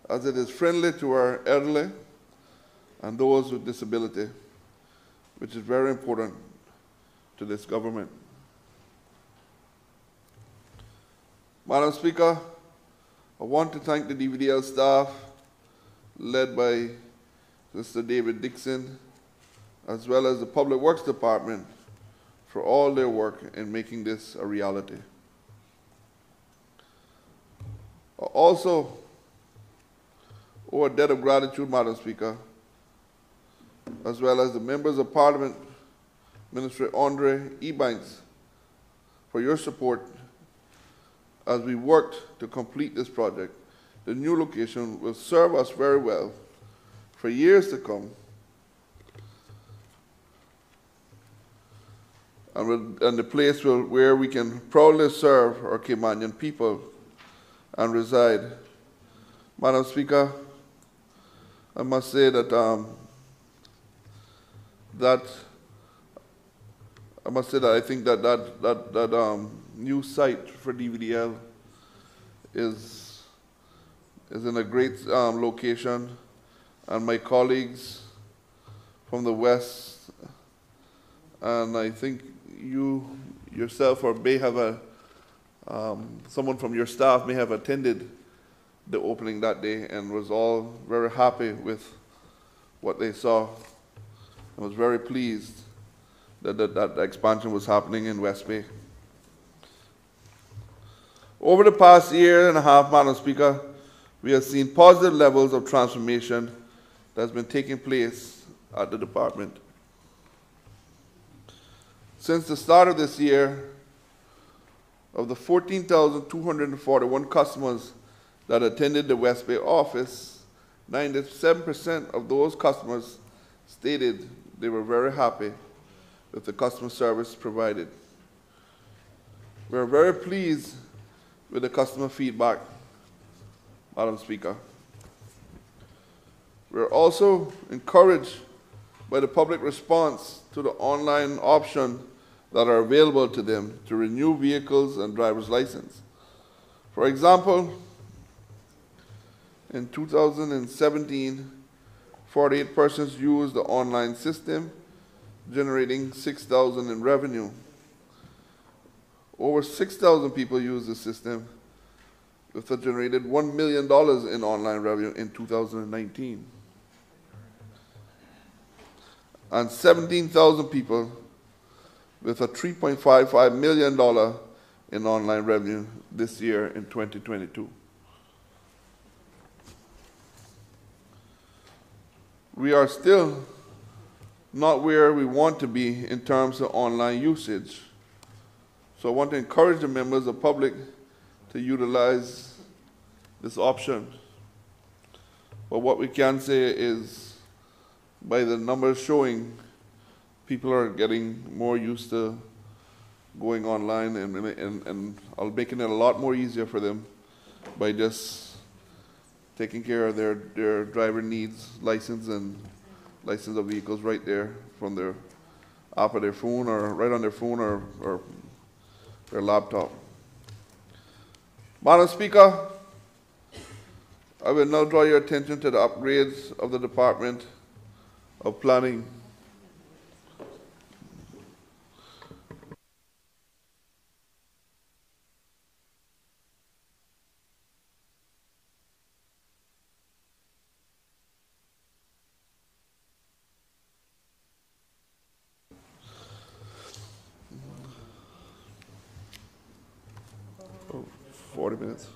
as it is friendly to our elderly and those with disability which is very important to this government. Madam Speaker, I want to thank the DVDL staff led by Mr. David Dixon, as well as the Public Works Department for all their work in making this a reality. Also, owe a debt of gratitude, Madam Speaker, as well as the members of Parliament, Minister Andre Ebanks, for your support as we worked to complete this project. The new location will serve us very well for years to come. and, will, and the place will, where we can proudly serve our Caymanian people and reside. Madam Speaker, I must say that um, that I must say that I think that that that, that um, new site for DVDL is is in a great um, location, and my colleagues from the west, and I think you yourself or may have a um, someone from your staff may have attended the opening that day and was all very happy with what they saw. and was very pleased that that, that expansion was happening in West Bay. Over the past year and a half, Madam Speaker, we have seen positive levels of transformation that has been taking place at the department. Since the start of this year, of the 14,241 customers that attended the West Bay office, 97% of those customers stated they were very happy with the customer service provided. We are very pleased with the customer feedback, Madam Speaker. We are also encouraged by the public response to the online option that are available to them to renew vehicles and driver's license. For example, in 2017, 48 persons used the online system, generating 6,000 in revenue. Over 6,000 people used the system, with a generated $1 million in online revenue in 2019. And 17,000 people with a $3.55 million in online revenue this year in 2022. We are still not where we want to be in terms of online usage. So I want to encourage the members of the public to utilize this option. But what we can say is, by the numbers showing, people are getting more used to going online and, and, and I'll making it a lot more easier for them by just taking care of their, their driver needs, license and license of vehicles right there from their app of their phone or right on their phone or, or laptop. Madam Speaker, I will now draw your attention to the upgrades of the Department of Planning minutes.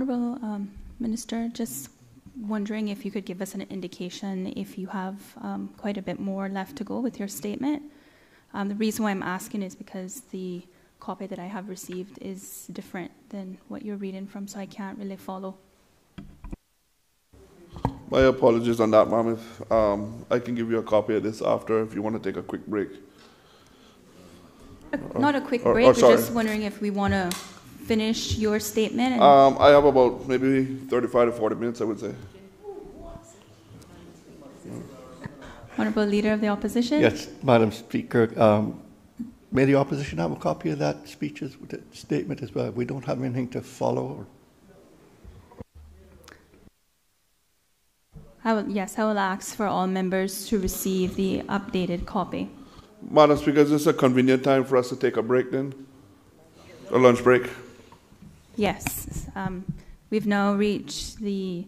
Honorable um, Minister, just wondering if you could give us an indication if you have um, quite a bit more left to go with your statement. Um, the reason why I'm asking is because the copy that I have received is different than what you're reading from, so I can't really follow. My apologies on that, ma'am. If, um, I can give you a copy of this after if you want to take a quick break. Not a quick or- break, or we're just wondering if we want to finish your statement. and- Um, I have about maybe 35 to 40 minutes, I would say. Honorable Leader of the Opposition? Yes, Madam Speaker, um, may the opposition have a copy of that speech, as- that statement as well? We don't have anything to follow or I will, yes, I will ask for all members to receive the updated copy. Madam Speaker, is this a convenient time for us to take a break then? A lunch break? Yes, um, we've now reached the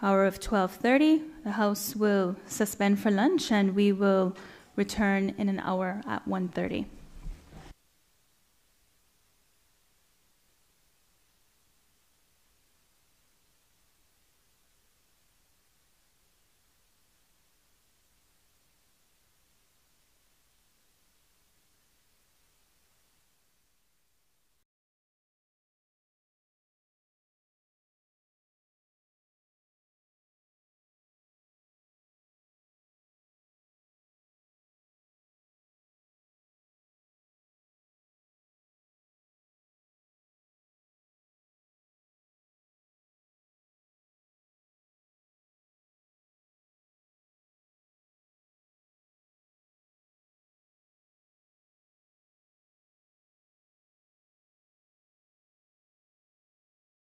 hour of 12:30. The House will suspend for lunch, and we will return in an hour at 1:30.